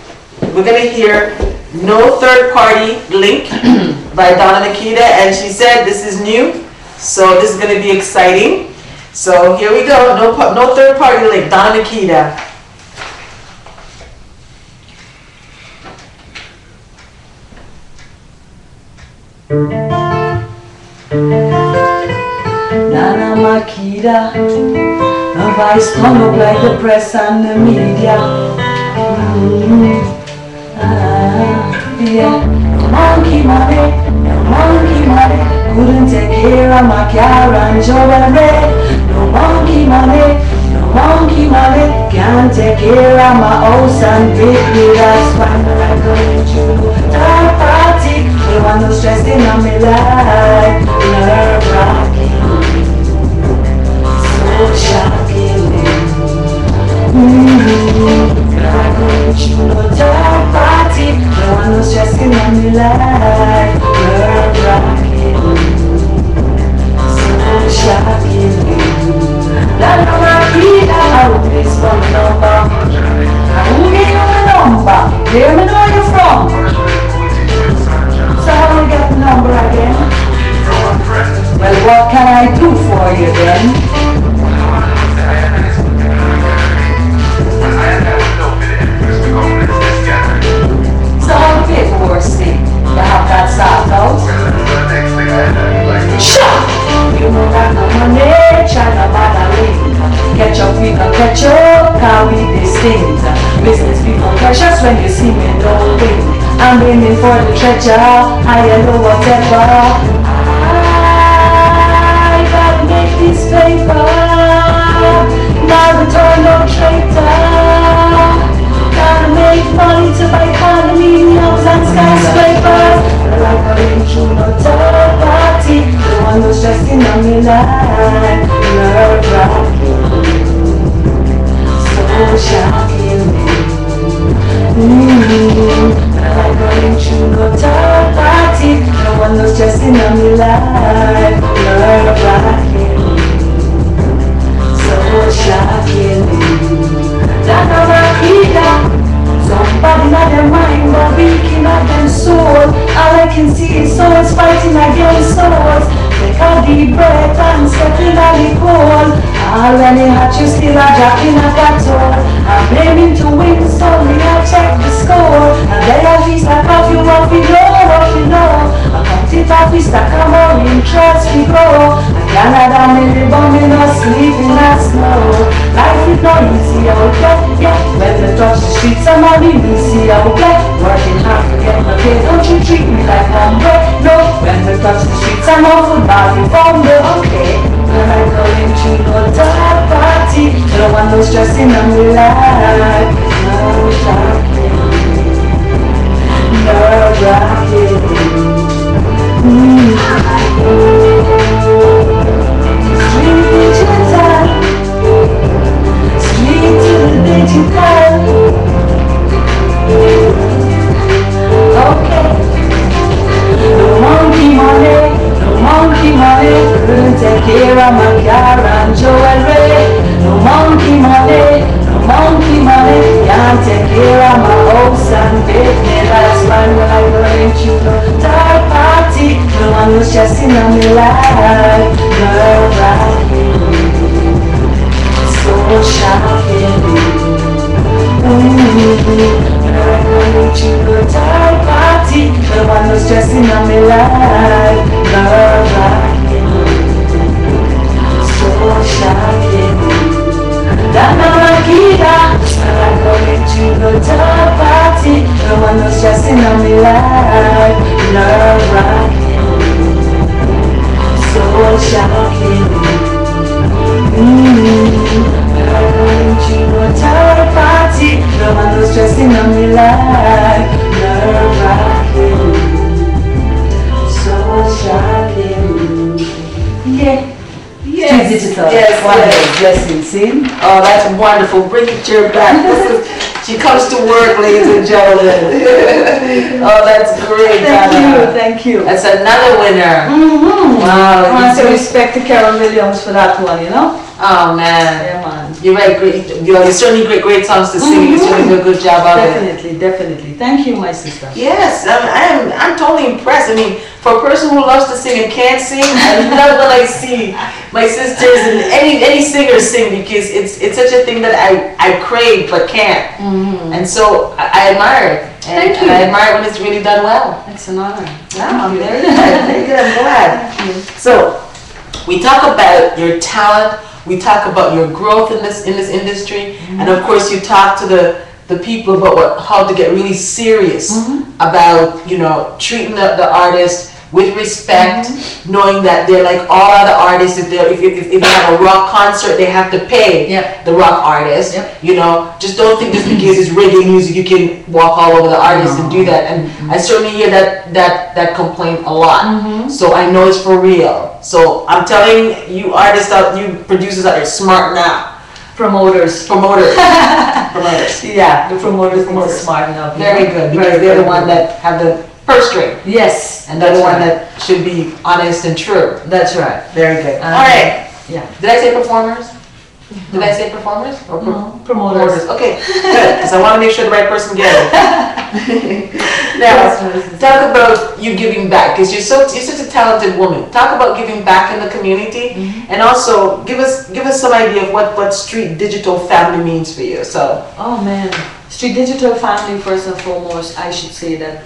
we're gonna hear "No Third Party Link" by Donna Makeda, and she said this is new, so this is gonna be exciting. So here we go. No, pa- no third party link. Donna Makeda. Nana Makeda, voice come up like the press and the media. Mm, ah, yeah. No monkey money, no monkey money, couldn't take care of my car and jewelry. No monkey money, no monkey money, can't take care of my house and baby. That's why I go Third party, the one who's stressing on me life. Nerve wracking, so shocking. Want you know third party, the one who's stressing on me life. Nerve wracking, so shocking. La I will miss one number. Will give you a number. Let me where you're from. The number again? Well, what can I do for you then? Catch up, how we distinct. Business people precious when you see me knowing. I'm aiming for the treasure, higher, low, whatever. I gotta make this paper. Now return no traitor. Gotta make money to buy condominiums and skyscrapers. Like a no party, the one who's stressing on me like nerve wracking, so shocking. Mm, like a ring through no third party, the one who's stressing on me like nerve wracking, Canada, me live on me no sleep in the snow. Life is not easy out there, yeah. When we touch the streets, I'm a really easy out there. Working hard to get my pay, don't you treat me like humble. No, when we touch the streets, I'm a football, you fumble, okay. When I go into no third party, no one no stressing on me life. No shocking, no rocking. Care of my car and. No monkey money, no monkey money. Can't take care of my house and business. That's when I go into the no one who's stressing on me like nerve wracking, so shocking. The party, the one who's stressing on me like nerve wracking, so shocking. That mama kida, when I go into the party, the one who's stressing on me like nerve Wonderful. yes. Blessing, see? Oh, that's wonderful. Bring it to your back. She comes to work, ladies and gentlemen. Oh, that's great, Thank you, thank you. That's another winner. Mm-hmm. Wow. I want to respect to Carol Williams for that one, you know? Oh, man. Yeah, man. You write great, you you certainly great, great songs to sing. You're doing a good job of it. Definitely, definitely. Thank you, my sister. Yes, I'm, I'm, I'm totally impressed. I mean, for a person who loves to sing and can't sing, I love when I see my sisters and any any singers sing because it's it's such a thing that I, I crave but can't. Mm-hmm. And so I, I admire it. And, Thank and I admire it when it's really done well. It's an honor. Wow, Thank you. very good, very good. I'm glad. So, we talk about your talent. We talk about your growth in this in this industry, and of course, you talk to the the people about what how to get really serious mm-hmm. about you know treating the, the artist with respect, mm-hmm. knowing that they're like all other artists. If they if, if, if they have a rock concert, they have to pay Yep. the rock artist. Yep. You know, just don't think just because it's reggae music you can walk all over the artist and do that. And mm-hmm. I certainly hear that that that complaint a lot. Mm-hmm. So I know it's for real. So I'm telling you artists out, you producers out there, smart now. Promoters. Promoters. Promoters. Yeah, the promoters Promoters. smarten up. you Very good, Very, because they're the very one that have the purse string. Yes, And they're the that's one right. that should be honest and true. That's right. Very good. Um, All right. Yeah. Did I say performers? Did I say performers? Or promoters. Okay, good, because I want to make sure the right person gets it. Now, talk about you giving back, because you're so, you're such a talented woman. Talk about giving back in the community, Mm-hmm. and also give us, give us some idea of what, what street digital family means for you, so. Oh man, Street Digital Family first and foremost, I should say that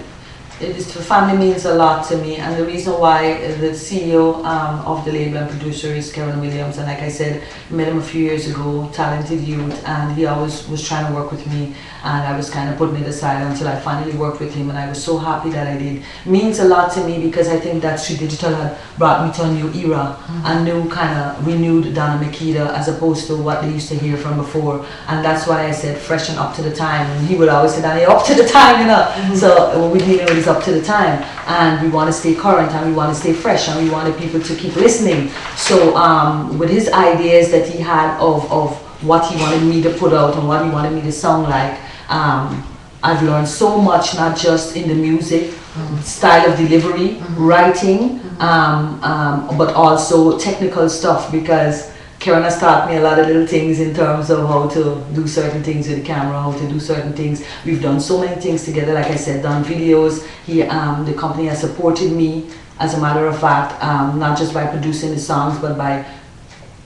it is family means a lot to me, and the reason why the CEO um, of the label and producer is Kevin Williams, and like I said, met him a few years ago, talented youth, and he always was trying to work with me, and I was kind of putting it aside until I finally worked with him, and I was so happy that I did. Means a lot to me because I think that Street Digital had brought me to a new era, a new kind of renewed Donna Makeda as opposed to what they used to hear from before, and that's why I said freshen up to the time. And he would always say, Danny, up to the time, you know. So what we need is up to the time, and we want to stay current, and we want to stay fresh, and we wanted people to keep listening. So um, with his ideas that he had of of what he wanted me to put out and what he wanted me to sound like, um, I've learned so much, not just in the music, style of delivery, writing, um, um, but also technical stuff because Karen has taught me a lot of little things in terms of how to do certain things with the camera, how to do certain things. We've done so many things together, like I said, done videos. He, um, the company has supported me, as a matter of fact, um, not just by producing the songs, but by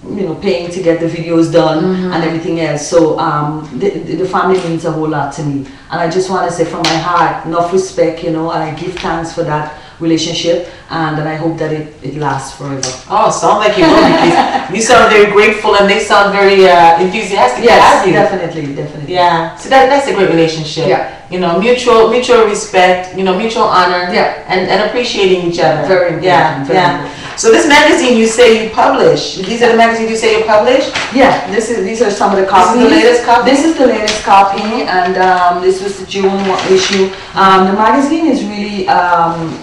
you know, paying to get the videos done and everything else. So um, the, the the family means a whole lot to me. And I just want to say from my heart, enough respect, you know, and I give thanks for that relationship and, and I hope that it, it lasts forever. Oh, sound like you will, because you sound very grateful and they sound very uh, enthusiastic to have Yes, you. definitely, definitely. Yeah, so that, that's a great relationship. Yeah. You know, mutual mutual respect, you know, mutual honor Yeah. and, and appreciating each other. Very important, Yeah, very yeah. important. So this magazine you say you publish. These are the magazines you say you publish? Yeah, this is these are some of the This copies. is the latest copy? This is the latest copy, and um, this was the June one issue. Um, the magazine is really um,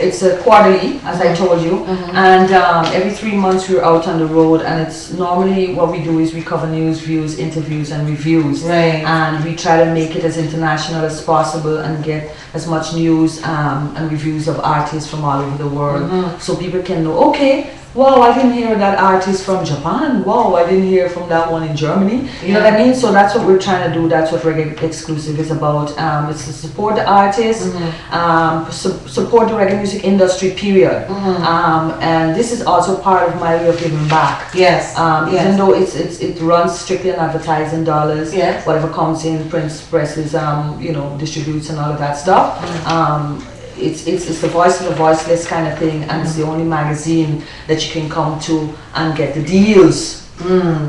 it's a quarterly, as I told you, and um, every three months we're out on the road, and it's normally what we do is we cover news, views, interviews, and reviews. Right. And we try to make it as international as possible and get as much news um, and reviews of artists from all over the world, so people can know. Okay, wow, I didn't hear that artist from Japan. Wow, I didn't hear from that one in Germany. You know what I mean? So that's what we're trying to do. That's what ReggaeXclusive is about. Um, it's to support the artists, um, su- support the reggae music industry. Period. Um, and this is also part of my way of giving back. Yes. Um, yes. Even though it's, it's it runs strictly on advertising dollars, Yes. whatever comes in, prints, presses, um, you know, distributes and all of that stuff. Mm-hmm. It's, it's, it's the voice of the voiceless kind of thing, and it's the only magazine that you can come to and get the deals,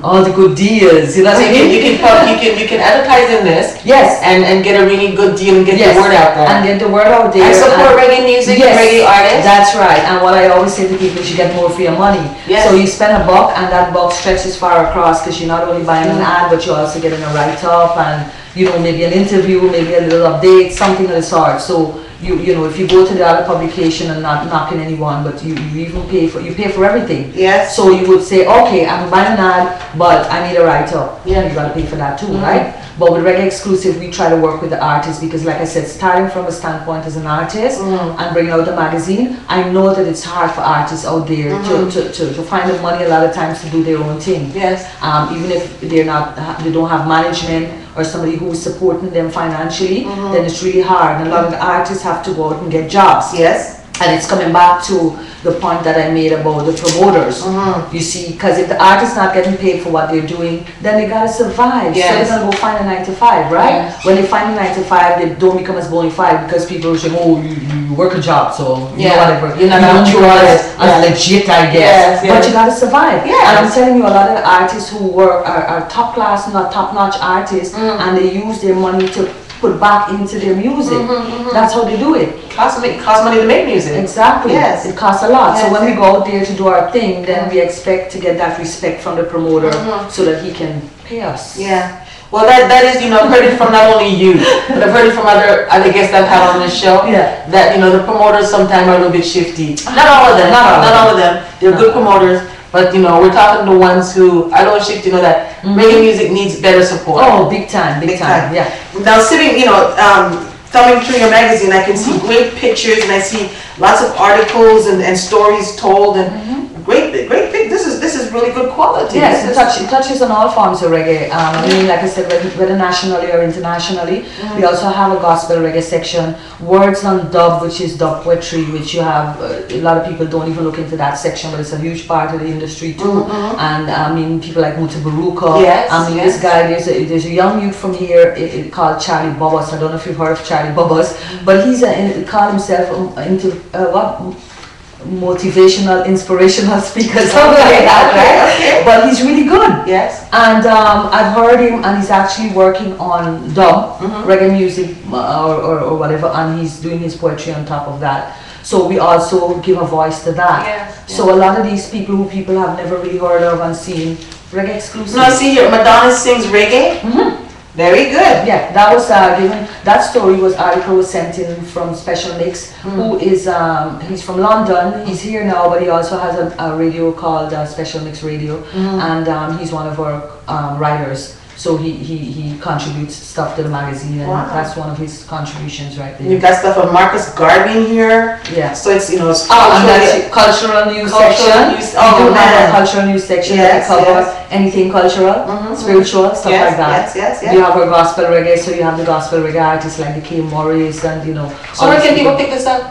all the good deals. You know Mm. So you can, you can you can you can advertise in this yes, and, and get a really good deal and get yes, the word out there. and get the word out there. And support and- reggae music Yes, and reggae artists. That's right. And what I always say to people is you get more for your money. Yes. So you spend a buck and that buck stretches far across because you're not only buying an ad but you're also getting a write-up and you know maybe an interview, maybe a little update, something of the sort. So you you know if you go to the other publication and not knocking anyone, but you, you even pay for you pay for everything. Yes. So you would say, okay, I'm buying an ad, but I need a write-up. Yeah. You gotta pay for that too, Mhm. right? But with ReggaeXclusive, we try to work with the artists because, like I said, starting from a standpoint as an artist Mhm. and bringing out the magazine, I know that it's hard for artists out there to, to, to, to find the money a lot of times to do their own thing. Yes. Um, even if they're not, they don't have management or somebody who is supporting them financially, then mm-hmm. it's really hard. And a lot of the artists have to go out and get jobs. Yes. And it's coming back to the point that I made about the promoters. Mhm. You see, because if the artist's not getting paid for what they're doing, then they gotta survive. So they're gonna go find a nine to five, right? Yes. When they find a nine to five, they don't become as bona fide because people are saying, oh, you, you work a job, so you know Yeah. whatever. You're not you don't do choose. it as Yeah. legit, I guess. Yes, yes. But you gotta survive. Yes. And I'm telling you, a lot of artists who work are, are top class, not top notch artists, Mm. and they use their money to back into their music. Mm-hmm, mm-hmm, That's how they do it. Cost money, cost money to make music. Exactly. Yes. It costs a lot. Yes, so when we go out there to do our thing, then we expect to get that respect from the promoter mm-hmm. so that he can pay us. Yeah. Well, that, that is, you know, I've heard it from not only you, but I've heard it from other, other guests I've had on this show. Yeah. That, you know, the promoters sometimes are a little bit shifty. Ah. Not all of them, Not all of not all of them. They're good promoters, but, you know, we're talking to ones who, I don't shifty, you know, that mm-hmm. reggae music needs better support. Oh, big time, big, Big time. time. Yeah. Now sitting, you know, um, thumbing through your magazine, I can see mm-hmm. great pictures and I see lots of articles and, and stories told and mm-hmm. Great, thing! great, thing. this is, this is really good quality. Yes, This it, touch, it touches on all forms of reggae. Um, I mean, like I said, whether, nationally or internationally. We also have a gospel reggae section. Words on dub, which is dub poetry, which you have. Uh, a lot of people don't even look into that section, but it's a huge part of the industry too. And I mean, people like Mutabaruka. Yes, I mean, yes. this guy, there's a, there's a young youth from here i i- called Charlie Bobbas. I don't know if you've heard of Charlie Bobbas, but he's a, in, called himself um, into uh, what? Motivational, inspirational speaker, something like that, right? Okay, okay. But he's really good. Yes. And um, I've heard him, and he's actually working on dub, Mm-hmm. reggae music, uh, or, or, or whatever, and he's doing his poetry on top of that. So we also give a voice to that. Yes, So a lot of these people who people have never really heard of and seen, reggaeXclusive. No, see here, Madonna sings reggae. Very good. Yeah, that was uh, given. That story was article was sent in from Special Mix, Hmm. who is um, he's from London. He's here now, but he also has a, a radio called uh, Special Mix Radio, Hmm. and um, he's one of our um, writers. So he, he, he contributes stuff to the magazine, and Wow. that's one of his contributions right there. You've got stuff of Marcus Garvey here. yeah. So it's, you know, it's Oh, and culturally- that's cultural news Cultural section. news- we oh, do have man. a cultural news section that yes. anything cultural, Mhm, spiritual, stuff yes, like that. Yes, yes, yes. You have a gospel reggae, so you have the gospel reggae artists like the K. Morris and you know. So where can people pick this up?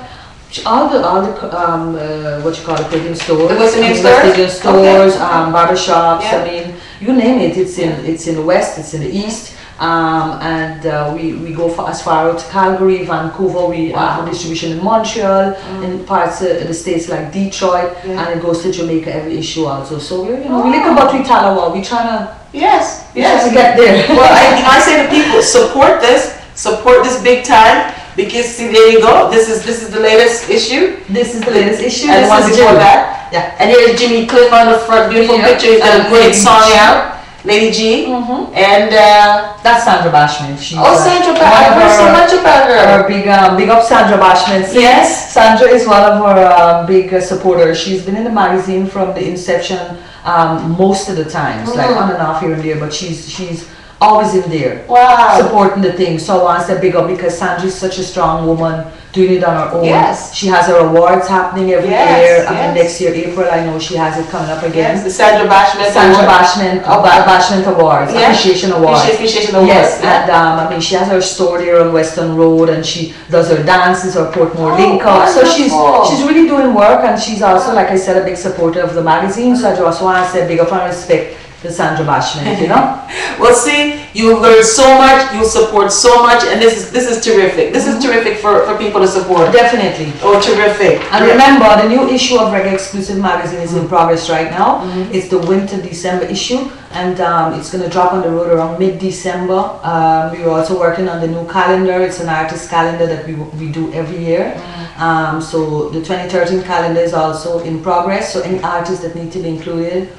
All the all the um uh, what you call it, Indian stores. The West Indian stores? West Indian stores, um, barbershops. Yeah. I mean, you name it. It's in it's in the west. It's in the east. Um, and uh, we, we go for, as far out Calgary, Vancouver, we Wow. have distribution in Montreal, in parts of the states like Detroit, Yeah. and it goes to Jamaica every issue also. So we're, you know, we look about we Talawa, we trying to, Yes, yes. trying to get there. well, I, I say to people, support this, support this big time, because see, there you go. This is this is the latest issue, this is the latest issue. and this one is before that. Yeah. And here's Jimmy Cliff on the front, beautiful Yeah. picture. He's got a And great song out, Lady G, Mhm. and uh, That's Sandra Bashman. She's, oh, uh, Sandra, one Ba- of I've heard so much about her. Our big, um, big up Sandra Bashman. Yes. Sandra is one of our um, big uh, supporters. She's been in the magazine from the inception um, most of the times, like Mhm. on and off here and there, but she's she's always in there Wow. supporting the thing. So I want to say big up because Sandra is such a strong woman doing it on her own. Yes. She has her awards happening every Yes, year. I yes. mean, next year, April, I know she has it coming up again. Yes, the Sandra Bashman. Sandra Award. Bashman, Oh. Ba- Bashman Awards, Yeah. Appreciation Awards. Appreciation Awards. Yes, yeah. and um, I mean, she has her store there on Western Road, and she does her dances, her Portmore Oh, link up. So she's she's really doing work, and she's also, like I said, a big supporter of the magazine. So I just want to say big up and respect to Sandra Bashman, you know. Well, see, you learn so much, you support so much, and this is this is terrific. This is terrific for, for people to support. Definitely. Oh, terrific. And remember, the new issue of ReggaeXclusive Magazine is in progress right now. It's the winter December issue, and um, it's going to drop on the road around mid-December. Um, we are also working on the new calendar. It's an artist calendar that we, we do every year. Um, so the 2013 calendar is also in progress. So any artists that need to be included,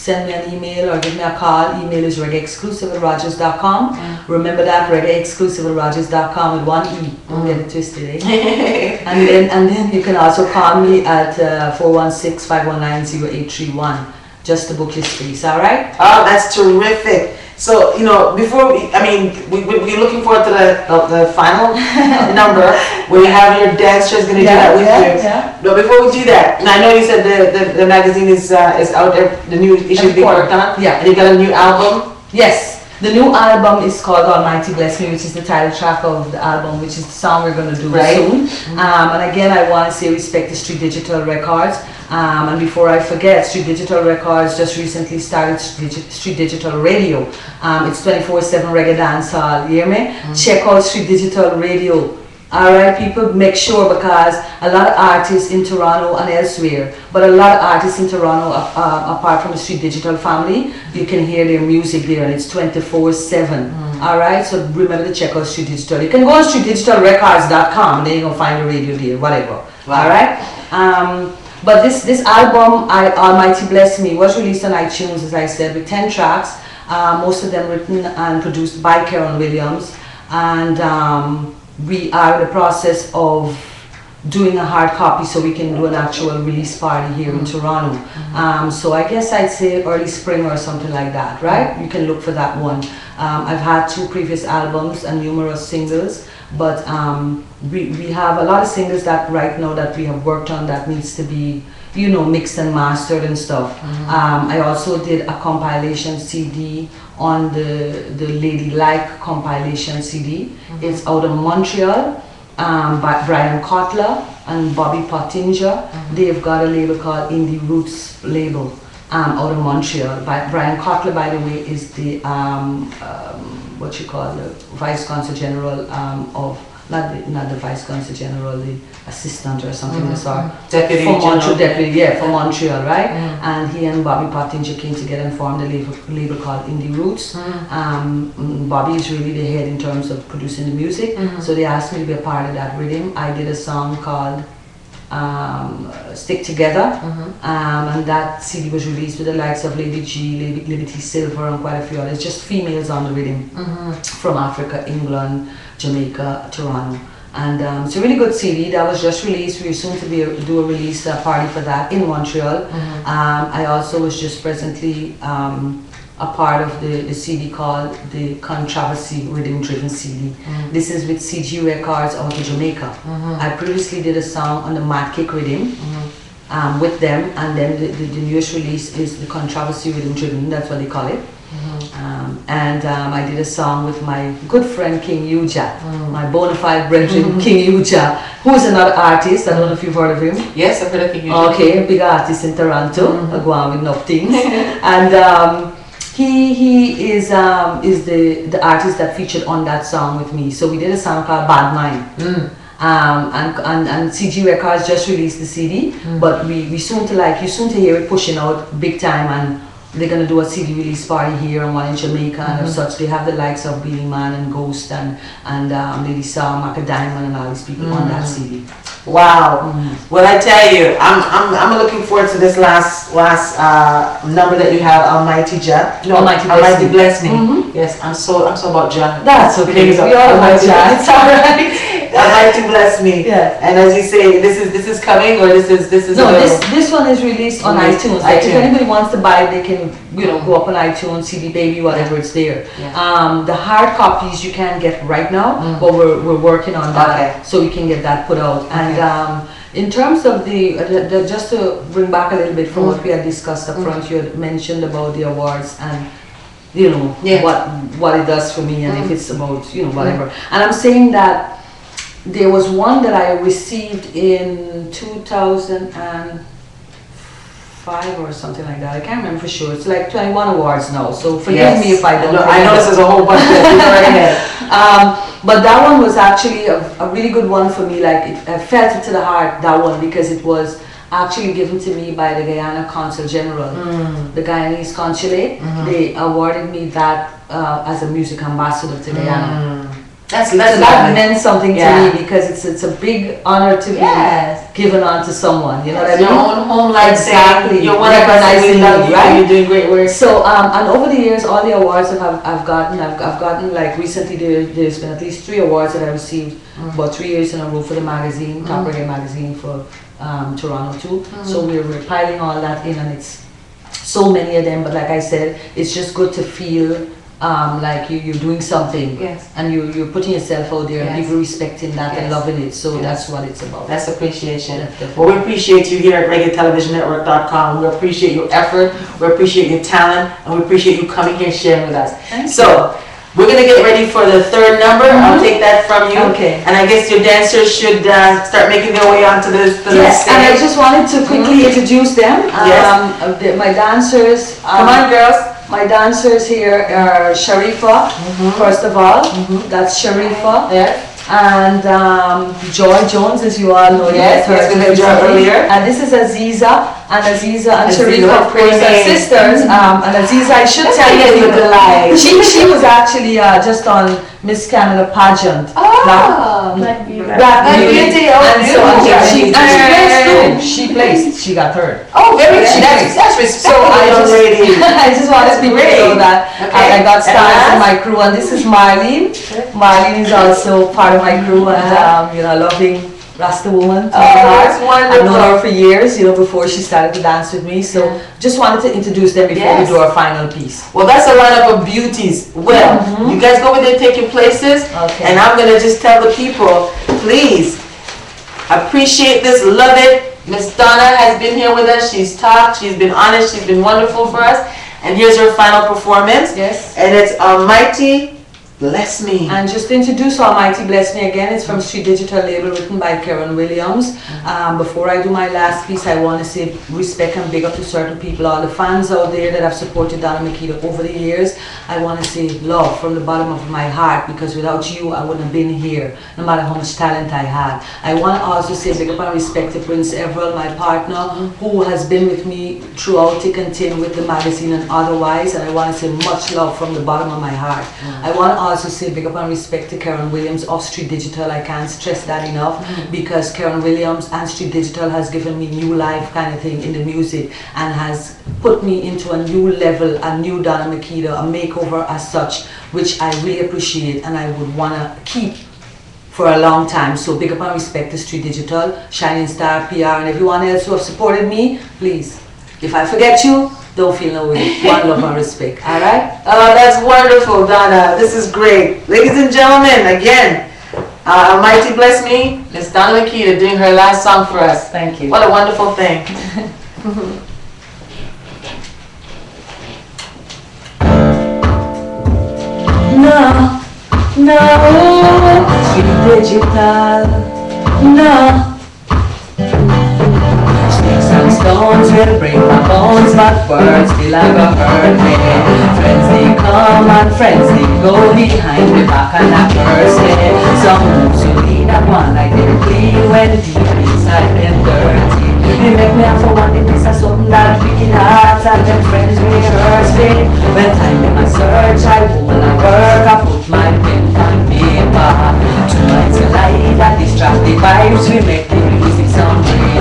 send me an email or give me a call. Email is reggaexclusive at rogers.com. Remember that, reggaexclusive at rogers.com with one E. Don't get it twisted, eh? And then, and then you can also call me at uh, 416-519-0831 just to book your space, all right? Oh, that's terrific. So, you know, before we, I mean, we, we, we're looking forward to the, the, the final number where you have your dancers gonna do that with you. yeah. But before we do that, now I know you said the, the, the magazine is, uh, is out there, the new issue is being worked on. Yeah. And you got a new album. Yes, the new album is called Almighty Bless Me, which is the title track of the album, which is the song we're going to do Right. soon. Um, and again, I want to say respect to Street Digital Records. Um, and before I forget, Street Digital Records just recently started Street Digital Radio. Um, it's 24/7 reggae dance hall. You hear me? Check out Street Digital Radio. All right, people, make sure because a lot of artists in Toronto and elsewhere, but a lot of artists in Toronto, uh, uh, apart from the Street Digital family, you can hear their music there, and it's 24/7. All right, so remember to check out Street Digital. You can go on streetdigitalrecords.com, then you're gonna find the radio deal, whatever. All right. Um, but this this album, I, Almighty Bless Me, was released on iTunes, as I said, with ten tracks. Uh, most of them written and produced by Karen Williams, and um, we are in the process of doing a hard copy so we can do an actual release party here in Toronto. Um, so I guess I'd say early spring or something like that, right? You can look for that one. Um, I've had two previous albums and numerous singles, but um, we, we have a lot of singles that right now that we have worked on that needs to be, you know, mixed and mastered and stuff. Um, I also did a compilation CD on the the Lady Like compilation CD. It's out of Montreal um, by Brian Kotler and Bobby Pottinger. They've got a label called Indie Roots label um, out of Montreal. By, Brian Kotler, by the way, is the um, um, what you call the Vice Consul General um, of not the, not the Vice Consul General, the assistant or something of the sort. Deputy From Montreal, deputy, yeah, from Montreal, right? Mm. And he and Bobby Pottinger came together and formed a label, label called Indie Roots. Mm. Um, mm, Bobby is really the head in terms of producing the music, Mhm. so they asked me to be a part of that with him. I did a song called um, Stick Together, Mhm. um, and that CD was released with the likes of Lady G, Lady, Liberty Silver, and quite a few others, just females on the rhythm Mhm. from Africa, England, Jamaica, Toronto. And um, it's a really good CD that was just released. We're soon to be do a release uh, party for that in Montreal. Mhm. Um, I also was just presently um, a part of the, the CD called the Controversy Rhythm Driven CD. Mhm. This is with CG Records out of Jamaica. Mhm. I previously did a song on the Mad Kick Rhythm Mhm. um, with them, and then the, the, the newest release is the Controversy Rhythm Driven, that's what they call it. Um, and um, I did a song with my good friend King Uja, Mm. my bona fide brethren King Uja, who is another artist. I don't know if you've heard of him. Yes, I've heard of you. Okay, a big artist in Toronto, Mhm. go on with enough things. and um, he he is um, is the, the artist that featured on that song with me. So we did a song called Bad Mind. Mm. Um, and, and, and CG Records just released the CD, but we, we soon to like you soon to hear it pushing out big time and they're gonna do a CD release party here and one in Jamaica and such. They have the likes of Billy Man and Ghost and and um, Lady Saw, Macka Diamond, and all these people on that CD. Wow. Well, I tell you, I'm, I'm, I'm looking forward to this last last uh, number that you have, Almighty Jah. No, Almighty Bless Almighty Me. Bless Me. Mhm. Yes, I'm so I'm so about Jah. That's okay. We all Almighty- Jah. It's alright. Almighty Bless Me. Yes. And as you say, this is this is coming or this is this is No, available? this this one is released on iTunes. Like if anybody wants to buy it, they can you know go up on iTunes, CD Baby, whatever it's there. Yeah. Um, the hard copies you can get right now, Mm. but we're, we're working on that Okay. so we can get that put out. Okay. And um, in terms of the, uh, the, the just to bring back a little bit from Mm. what we had discussed up front, you had mentioned about the awards and you know Yeah. what what it does for me and if Mm. it's about you know whatever. And I'm saying that there was one that I received in 2005 or something like that. I can't remember for sure. It's like 21 awards now. So forgive me if I don't. know, I know this is a whole bunch of right ahead. Um, but that one was actually a, a really good one for me. Like it, I felt it to the heart. That one because it was actually given to me by the Guyana Consul General, Mm. the Guyanese Consulate. Mhm. They awarded me that uh, as a music ambassador to Guyana. Mm. That's So that meant something Yeah. to me because it's it's a big honor to Yes. be given on to someone. You know what I Your mean? own home life Exactly. you're one of us and we love you. Right? You're doing great work. So um, and over the years, all the awards that I've, I've gotten, I've, I've gotten like recently there, there's been at least three awards that I received Mm. about three years in a row for the magazine, Top Reggae magazine for um, Toronto too. So we're, we're piling all that in and it's so many of them. But like I said, it's just good to feel um, like you, you're doing something Yes. and you, you're putting yourself out there and Yes. people respecting that and loving it. So Yes. that's what it's about. That's appreciation. Well, we appreciate you here at ReggaeTelevisionNetwork.com. We appreciate your effort, we appreciate your talent, and we appreciate you coming here and sharing with us. Thank So, we're gonna get ready for the third number. I'll take that from you. Okay. And I guess your dancers should uh, start making their way onto the, the Yes, and I just wanted to quickly introduce them. Yes. Um, uh, the- my dancers. Come um, on, girls. My dancers here are Sharifa, Mhm. first of all. That's Sharifa. Yeah. and um, Joy Jones, as you all know. Yes, her yes, we met Joy earlier. And this is Aziza, and Aziza and Aziza, Sharika, of course, are sisters. Um, and Aziza, I should tell you, she she was actually uh, just on Miss Canada pageant. Ah. Black Black Beauty. Oh, and so beautiful. yeah, she, and she placed too. She placed. She got third. Oh, very, She that's, that's So respectful, I just. I just wanted people to know Great. that Okay. I, I got stars in my crew, and this is Marlene. Marlene is also part of my crew, and um, you know, loving Rasta woman. Oh, that's I've known her for years, you know, before she started to dance with me. So just wanted to introduce them before Yes. we do our final piece. Well, that's a lineup of beauties. Well, mm-hmm. you guys go over there, take your places. Okay. And I'm gonna just tell the people, please, appreciate this, love it. Miss Donna has been here with us. She's talked, she's been honest, she's been wonderful for us. And here's her final performance. Yes. And it's Almighty Bless Me. And just to introduce Almighty Bless Me again, it's from mm-hmm. Street Digital label written by Karen Williams. Mm-hmm. Um, before I do my last piece, I want to say respect and big up to certain people, all the fans out there that have supported Donna Makeda over the years. I want to say love from the bottom of my heart because without you, I wouldn't have been here, no matter how much talent I had. I want to also say big up and respect to Prince Everell, my partner, mm-hmm. who has been with me throughout thick and thin with the magazine and otherwise. And I want to say much love from the bottom of my heart. I want to also say big up and respect to Karen Williams of Street Digital. I can't stress that enough mm. because Karen Williams and Street Digital has given me new life kind of thing in the music and has put me into a new level, a new Donna Makeda, a makeover as such, which I really appreciate and I would want to keep for a long time. So big up and respect to Street Digital, Shining Star PR, and everyone else who have supported me. Please, if I forget you, don't feel no way. One love and respect. All right? Oh, that's wonderful, Donna. This is great. Ladies and gentlemen, again, uh, Almighty Bless Me, Miss Donna Makeda doing her last song for us. Thank you. What a wonderful thing. No, no, Street Digital. No. And stones will break my bones, but words still ever hurt me. Friends they come and friends they go behind me back and that hurts me. Some moves you lead that one like they're clean when deep inside them dirty. You make me have to one if this is something that wicked hearts and them friends really hurts me. When time in my search, I wanna work, I put my pen on paper. Tonight's a light that distract the vibes, we make the music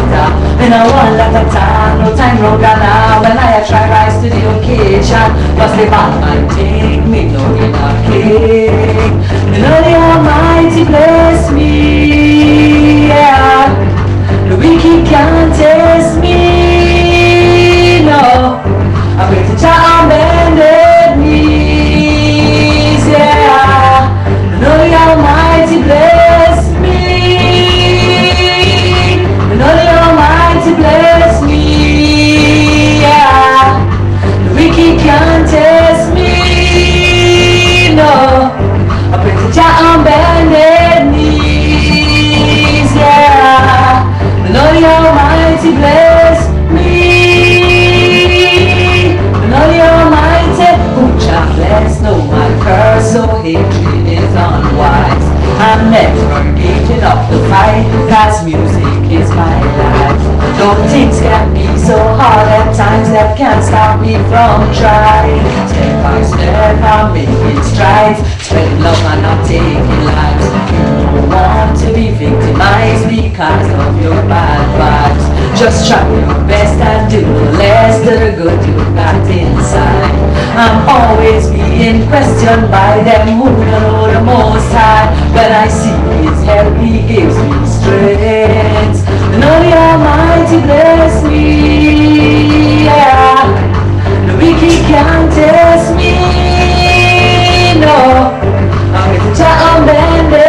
sound greater. When I want lot of time, no time and now. When I try rise to the occasion, cause the bad man take me, no in a king. You know the Almighty bless cause music is my life. Though things can be so hard at times, that can't stop me from trying. Step by step, I'm making strides, spreading love and not taking lives. Want to be victimized because of your bad vibes. Just try your best and do less to the good you got inside. I'm always being questioned by them who know the most high. But I see his help, he gives me strength. And the Almighty bless me. Yeah. The wicked can't test me. No. I'm with the Jah on bended knees.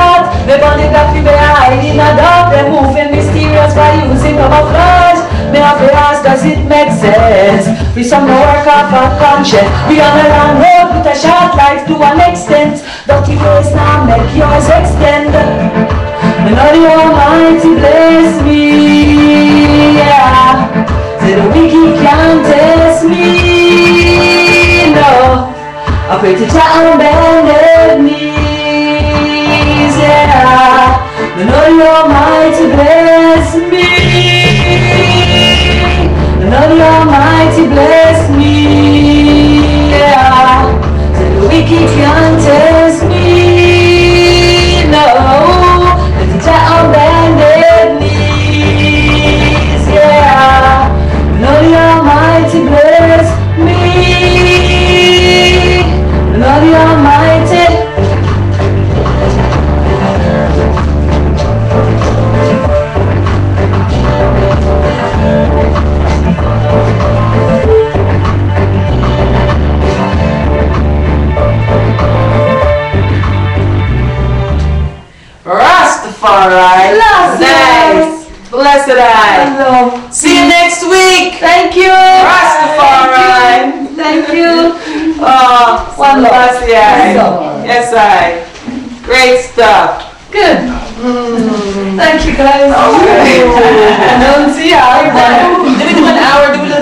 May bonding that we bear hiding a moving mysterious by using camouflage May I be asked, does it make sense? We some work off our conscience. We on a long road with a short life to an extent. Dirty face now make yours extend. May know the Almighty bless me yeah. Say the wicked can't test me No. I pray to child bend me. And all the Almighty bless me. And all the Almighty bless me. Yeah. Say the wicked can't test me. Blessed eye. Hello. See you next week. Thank you. Rastafari. Thank you. Oh, bless the eye. One love. Yes, I. Great stuff. Good. Mm. Thank you guys. Okay. I don't see how. Did we do an hour